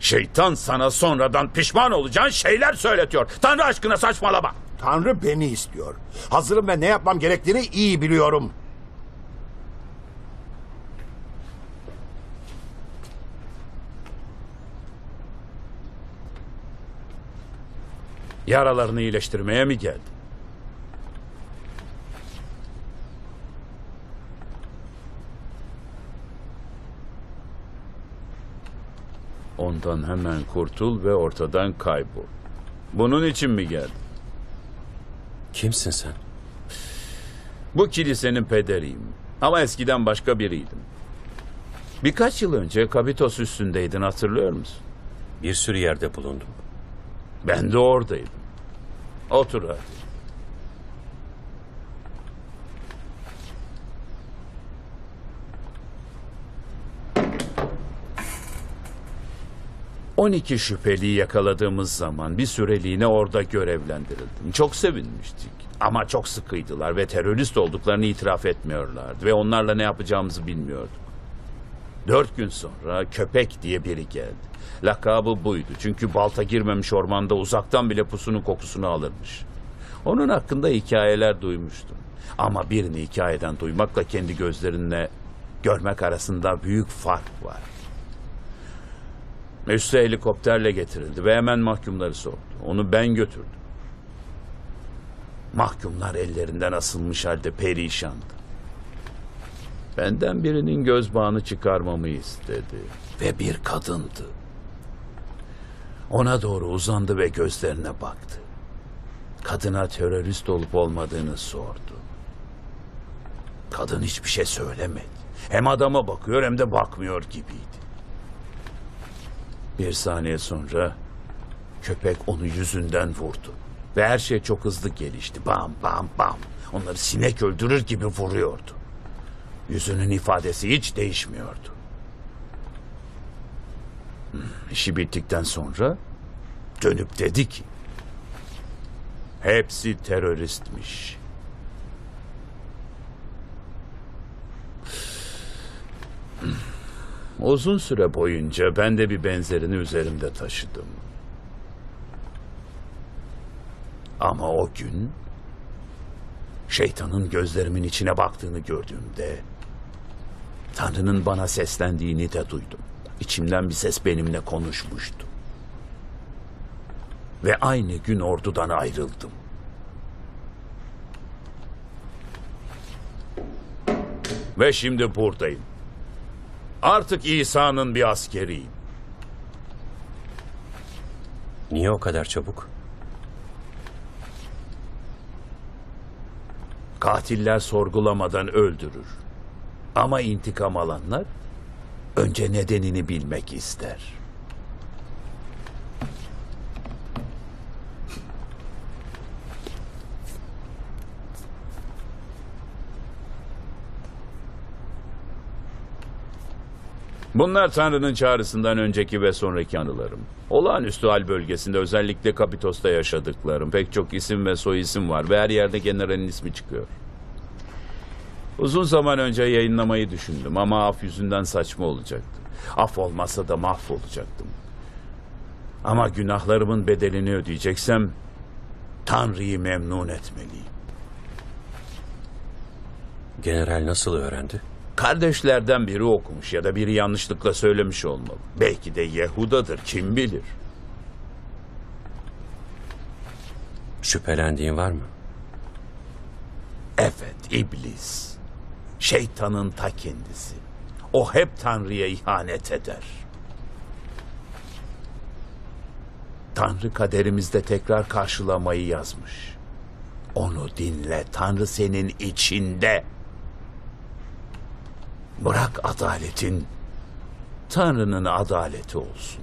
Şeytan sana sonradan pişman olacağın şeyler söyletiyor. Tanrı aşkına saçmalama. Tanrı beni istiyor. Hazırım ve ne yapmam gerektiğini iyi biliyorum. Yaralarını iyileştirmeye mi geldin? Ondan hemen kurtul ve ortadan kaybol. Bunun için mi geldin? Kimsin sen? Bu kilisenin pederiyim. Ama eskiden başka biriydim. Birkaç yıl önce Kabitos üstündeydin hatırlıyor musun? Bir sürü yerde bulundum. Ben de oradaydım. Otur hadi. On iki şüpheliyi yakaladığımız zaman bir süreliğine orada görevlendirildim. Çok sevinmiştik. Ama çok sıkıydılar ve terörist olduklarını itiraf etmiyorlardı. Ve onlarla ne yapacağımızı bilmiyorduk. Dört gün sonra köpek diye biri geldi. Lakabı buydu. Çünkü balta girmemiş ormanda uzaktan bile pusunun kokusunu alırmış. Onun hakkında hikayeler duymuştum. Ama birini hikayeden duymakla kendi gözlerinle görmek arasında büyük fark var. Üste helikopterle getirildi ve hemen mahkumları sordu. Onu ben götürdüm. Mahkumlar ellerinden asılmış halde perişandı. Benden birinin göz bağını çıkarmamı istedi. Ve bir kadındı. Ona doğru uzandı ve gözlerine baktı. Kadına terörist olup olmadığını sordu. Kadın hiçbir şey söylemedi. Hem adama bakıyor hem de bakmıyor gibiydi. Bir saniye sonra köpek onu yüzünden vurdu. Ve her şey çok hızlı gelişti. Bam bam bam. Onları sinek öldürür gibi vuruyordu. Yüzünün ifadesi hiç değişmiyordu. Hmm, İşi bittikten sonra dönüp dedi ki hepsi teröristmiş. Hmm. Uzun süre boyunca ben de bir benzerini üzerimde taşıdım. Ama o gün şeytanın gözlerimin içine baktığını gördüğümde Tanrı'nın bana seslendiğini de duydum. İçimden bir ses benimle konuşmuştu. Ve aynı gün ordudan ayrıldım. Ve şimdi buradayım. Artık İsa'nın bir askeriyim. Niye o kadar çabuk? Katiller sorgulamadan öldürür. Ama intikam alanlar önce nedenini bilmek ister. Bunlar Tanrı'nın çağrısından önceki ve sonraki anılarım. Olağanüstü hal bölgesinde özellikle Kapitos'ta yaşadıklarım. Pek çok isim ve soy isim var ve her yerde generalin ismi çıkıyor. Uzun zaman önce yayınlamayı düşündüm ama af yüzünden saçma olacaktı. Af olmasa da mahvolacaktım. Ama günahlarımın bedelini ödeyeceksem Tanrı'yı memnun etmeliyim. General nasıl öğrendi? Kardeşlerden biri okumuş ya da biri yanlışlıkla söylemiş olmalı. Belki de Yehuda'dır kim bilir. Şüphelendiğin var mı? Evet iblis. Şeytanın ta kendisi. O hep Tanrı'ya ihanet eder. Tanrı kaderimizde tekrar karşılamayı yazmış. Onu dinle. Tanrı senin içinde. Bırak adaletin Tanrı'nın adaleti olsun.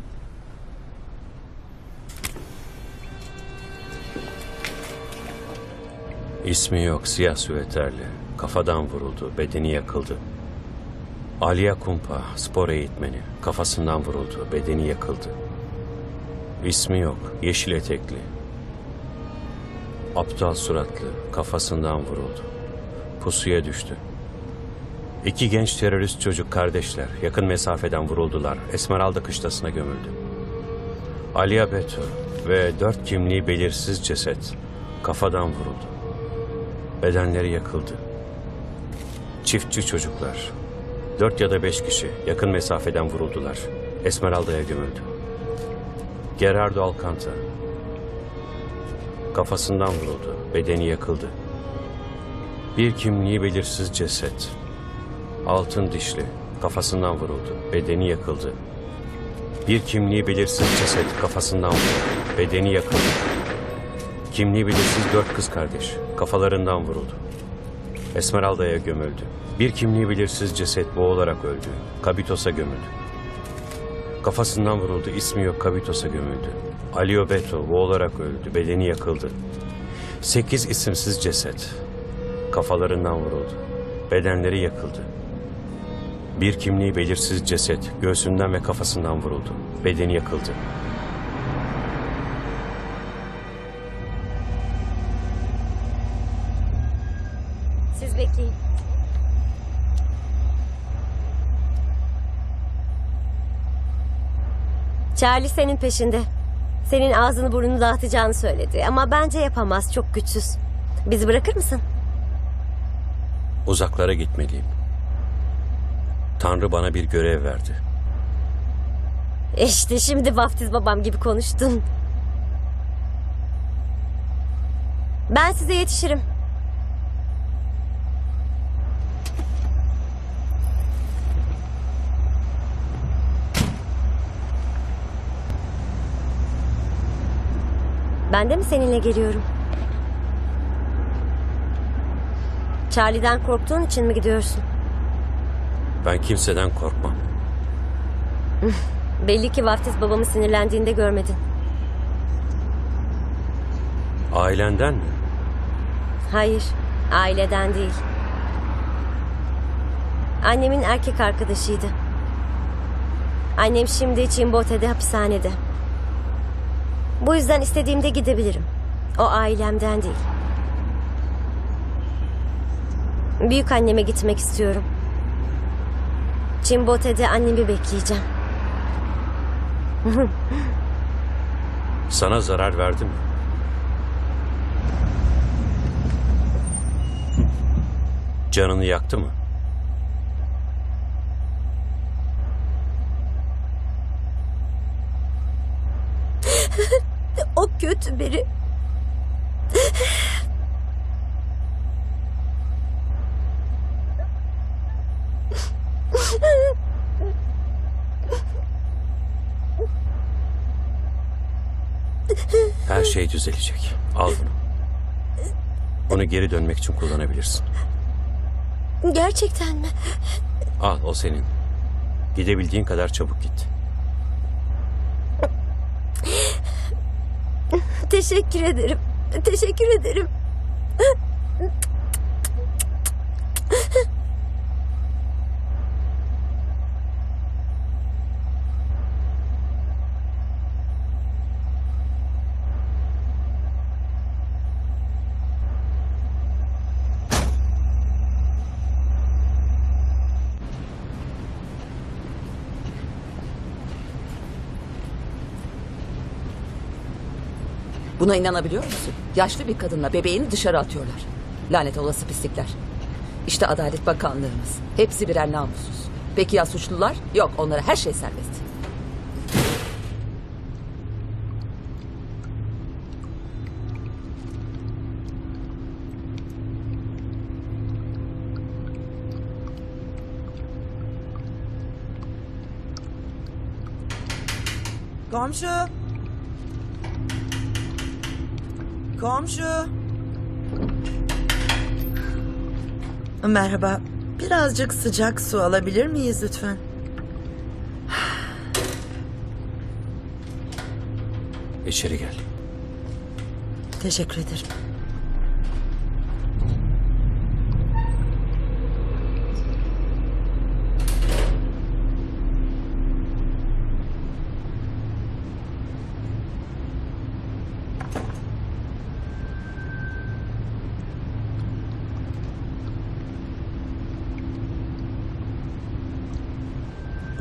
İsmi yok, siyah süveterli. Kafadan vuruldu, bedeni yakıldı. Aliya Kumpa, spor eğitmeni. Kafasından vuruldu, bedeni yakıldı. İsmi yok, yeşil etekli. Aptal suratlı, kafasından vuruldu. Pusuya düştü. İki genç terörist çocuk kardeşler yakın mesafeden vuruldular. Esmeralda kışlasına gömüldü. Aliya Beto ve dört kimliği belirsiz ceset kafadan vuruldu. Bedenleri yakıldı. Çiftçi çocuklar. Dört ya da beş kişi yakın mesafeden vuruldular. Esmeralda'ya gömüldü. Gerardo Alcantara. Kafasından vuruldu. Bedeni yakıldı. Bir kimliği belirsiz ceset. Altın dişli. Kafasından vuruldu. Bedeni yakıldı. Bir kimliği belirsiz ceset kafasından vuruldu. Bedeni yakıldı. Kimliği belirsiz dört kız kardeş kafalarından vuruldu. Esmeralda'ya gömüldü. Bir kimliği belirsiz ceset boğularak öldü. Kabitos'a gömüldü. Kafasından vuruldu. ismi yok Kabitos'a gömüldü. Alio Beto boğularak öldü. Bedeni yakıldı. Sekiz isimsiz ceset. Kafalarından vuruldu. Bedenleri yakıldı. Bir kimliği belirsiz ceset göğsünden ve kafasından vuruldu. Bedeni yakıldı. Siz bekleyin. Charlie senin peşinde. Senin ağzını burnunu dağıtacağını söyledi ama bence yapamaz çok güçsüz. Bizi bırakır mısın? Uzaklara gitmeliyim. Tanrı bana bir görev verdi. İşte şimdi vaftiz babam gibi konuştun. Ben size yetişirim. Ben de mi seninle geliyorum? Charlie'den korktuğun için mi gidiyorsun? Ben kimseden korkmam. Belli ki vaftiz babamı sinirlendiğinde görmedin. Ailenden mi? Hayır, aileden değil. Annemin erkek arkadaşıydı. Annem şimdi Çimbote'de hapishanede. Bu yüzden istediğimde gidebilirim. O ailemden değil. Büyük anneme gitmek istiyorum. Çimbote'de annemi bekleyeceğim. Sana zarar verdim? Canını yaktı mı? o kötü biri. Her şey düzelecek. Al bunu. Onu geri dönmek için kullanabilirsin. Gerçekten mi? Al o senin. Gidebildiğin kadar çabuk git. Teşekkür ederim. Teşekkür ederim. Buna inanabiliyor musun? Yaşlı bir kadınla bebeğini dışarı atıyorlar. Lanet olası pislikler. İşte Adalet Bakanlığımız. Hepsi birer namussuz. Peki ya suçlular? Yok onlara her şey serbest. Komşu. Komşu. Merhaba. Birazcık sıcak su alabilir miyiz lütfen? İçeri gel. Teşekkür ederim.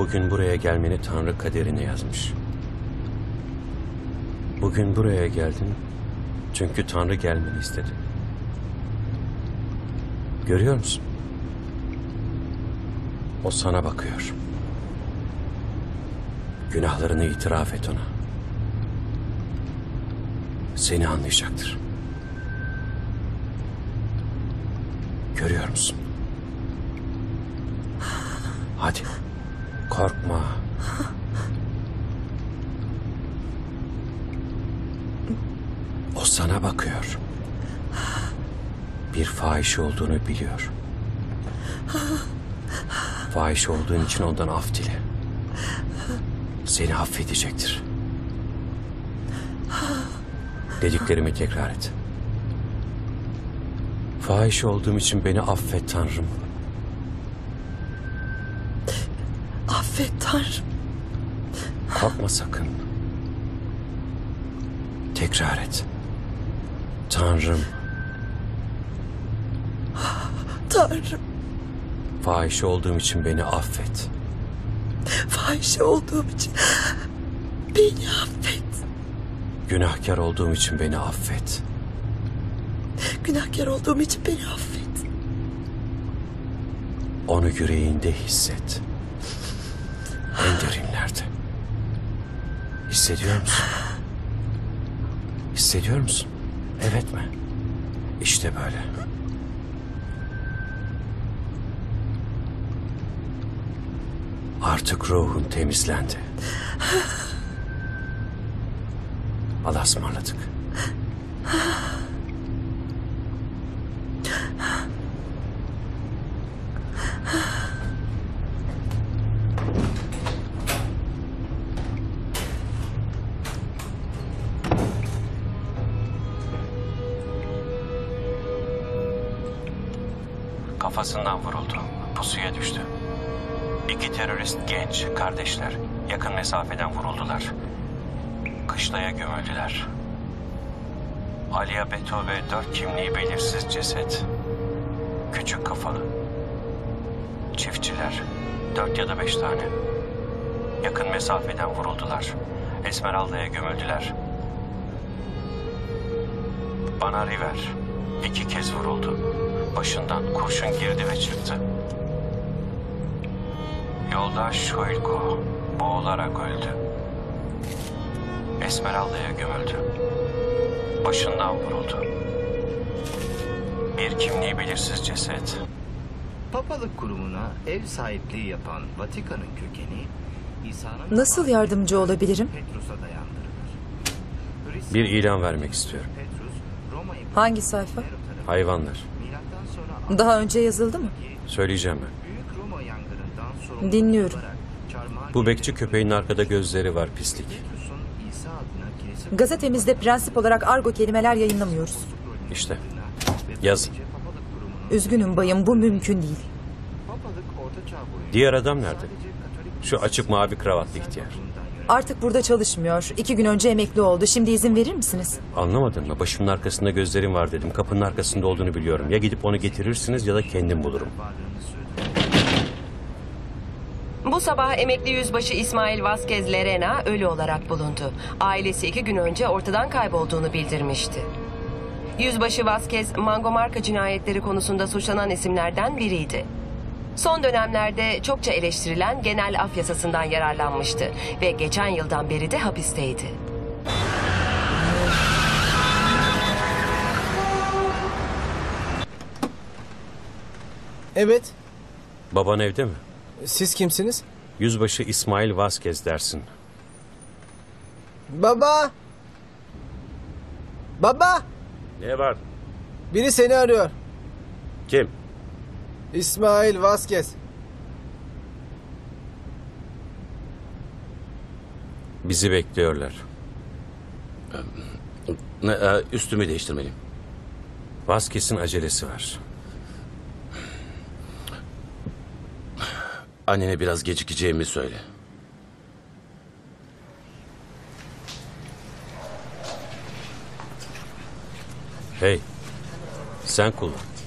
Bugün buraya gelmeni Tanrı kaderine yazmış. Bugün buraya geldin çünkü Tanrı gelmeni istedi. Görüyor musun? O sana bakıyor. Günahlarını itiraf et ona. Seni anlayacaktır. Görüyor musun? Hadi. Korkma. O sana bakıyor. Bir fahiş olduğunu biliyor. Fahiş olduğun için ondan af dile. Seni affedecektir. Dediklerimi tekrar et. Fahiş olduğum için beni affet Tanrım. Korkma sakın. Tekrar et. Tanrım, Tanrım. fahiş olduğum için beni affet. Fahişe olduğum için beni affet. Günahkar olduğum için beni affet. Günahkar olduğum için beni affet. Onu yüreğinde hisset. Hissediyor musun? Hissediyor musun? Evet mi? İşte böyle. Artık ruhun temizlendi. Allah'a ısmarladık. Kafasından vuruldu. Pusuya düştü. İki terörist genç, kardeşler. Yakın mesafeden vuruldular. Kışlaya gömüldüler. Aliya Beto ve dört kimliği belirsiz ceset. Küçük kafalı. Çiftçiler. Dört ya da beş tane. Yakın mesafeden vuruldular. Esmeralda'ya gömüldüler. Bana River iki kez vuruldu. Başından kurşun girdi ve çıktı. Yoldaş Şoilko boğularak öldü. Esmeralda'ya gömüldü. Başından vuruldu. Bir kimliği belirsiz ceset. Papalık kurumuna ev sahipliği yapan Vatikan'ın kökeni İsa'nın Nasıl yardımcı olabilirim? Petrus'a dayandırılır. Bir ilan vermek istiyorum. Hangi sayfa? Hayvanlar. Daha önce yazıldı mı? Söyleyeceğim ben. Dinliyorum. Bu bekçi köpeğin arkada gözleri var pislik. Gazetemizde prensip olarak argo kelimeler yayınlamıyoruz. İşte. Yazın. Üzgünüm bayım bu mümkün değil. Diğer adam nerede? Şu açık mavi kravatlı ihtiyar. Artık burada çalışmıyor. İki gün önce emekli oldu. Şimdi izin verir misiniz? Anlamadın mı? Başımın arkasında gözlerim var dedim. Kapının arkasında olduğunu biliyorum. Ya gidip onu getirirsiniz ya da kendim bulurum. Bu sabah emekli yüzbaşı İsmail Vazquez Lerena ölü olarak bulundu. Ailesi iki gün önce ortadan kaybolduğunu bildirmişti. Yüzbaşı Vazquez, Mango marka cinayetleri konusunda suçlanan isimlerden biriydi. Son dönemlerde çokça eleştirilen genel af yasasından yararlanmıştı ve geçen yıldan beri de hapisteydi. Evet. Baban evde mi? Siz kimsiniz? Yüzbaşı İsmail Vazquez dersin. Baba! Baba! Ne var? Biri seni arıyor. Kim? İsmail Vasquez. Bizi bekliyorlar. Ne, e, üstümü değiştirmeliyim. Vazquez'in acelesi var. Annene biraz gecikeceğimi söyle. Hey, sen kullan.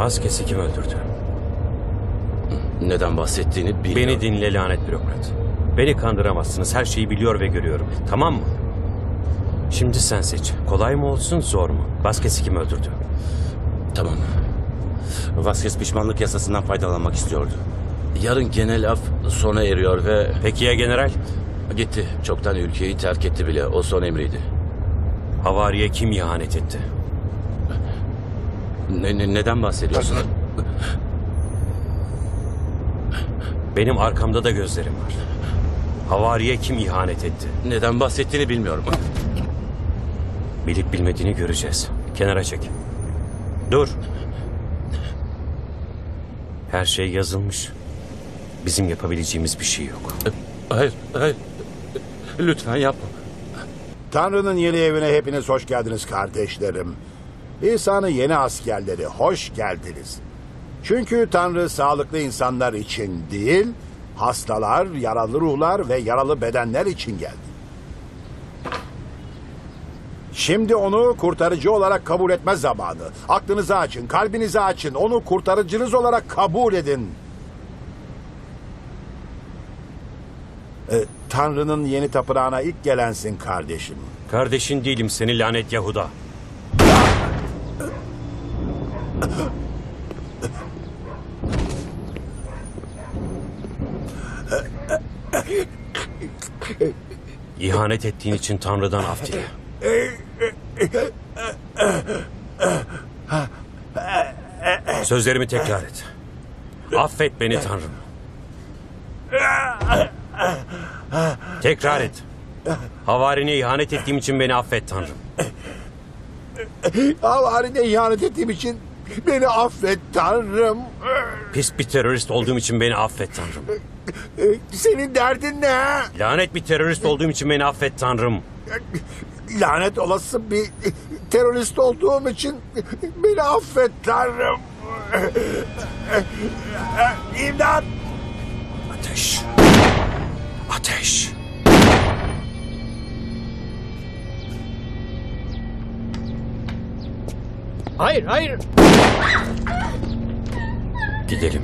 Vazquez'i kim öldürdü? Neden bahsettiğini bilmiyorum. Beni dinle lanet bürokrat. Beni kandıramazsınız. Her şeyi biliyor ve görüyorum. Tamam mı? Şimdi sen seç. Kolay mı olsun, zor mu? Vazquez'i kim öldürdü? Tamam. Vasquez pişmanlık yasasından faydalanmak istiyordu. Yarın genel af sona eriyor ve... Peki ya general? Gitti. Çoktan ülkeyi terk etti bile. O son emriydi. Havariye kim ihanet etti? Ne, ne- neden bahsediyorsun? Benim arkamda da gözlerim var. Havariye kim ihanet etti? Neden bahsettiğini bilmiyorum. Bilip bilmediğini göreceğiz. Kenara çek. Dur. Her şey yazılmış. Bizim yapabileceğimiz bir şey yok. Hayır, hayır. Lütfen yapma. Tanrı'nın yeni evine hepiniz hoş geldiniz kardeşlerim. İsa'nın yeni askerleri hoş geldiniz. Çünkü Tanrı sağlıklı insanlar için değil, hastalar, yaralı ruhlar ve yaralı bedenler için geldi. Şimdi onu kurtarıcı olarak kabul etme zamanı. Aklınızı açın, kalbinizi açın. Onu kurtarıcınız olarak kabul edin. Ee, Tanrı'nın yeni tapınağına ilk gelensin kardeşim. Kardeşin değilim seni lanet Yahuda. İhanet ettiğin için Tanrı'dan af dile. Sözlerimi tekrar et. Affet beni Tanrım. Tekrar et. Havarine ihanet ettiğim için beni affet Tanrım. Havarine ihanet ettiğim için beni affet Tanrım. Pis bir terörist olduğum için beni affet Tanrım. Senin derdin ne? Lanet bir terörist olduğum için beni affet Tanrım. Lanet olası bir terörist olduğum için beni affet Tanrım. İmdat! Ateş. Ateş. Hayır hayır. Gidelim.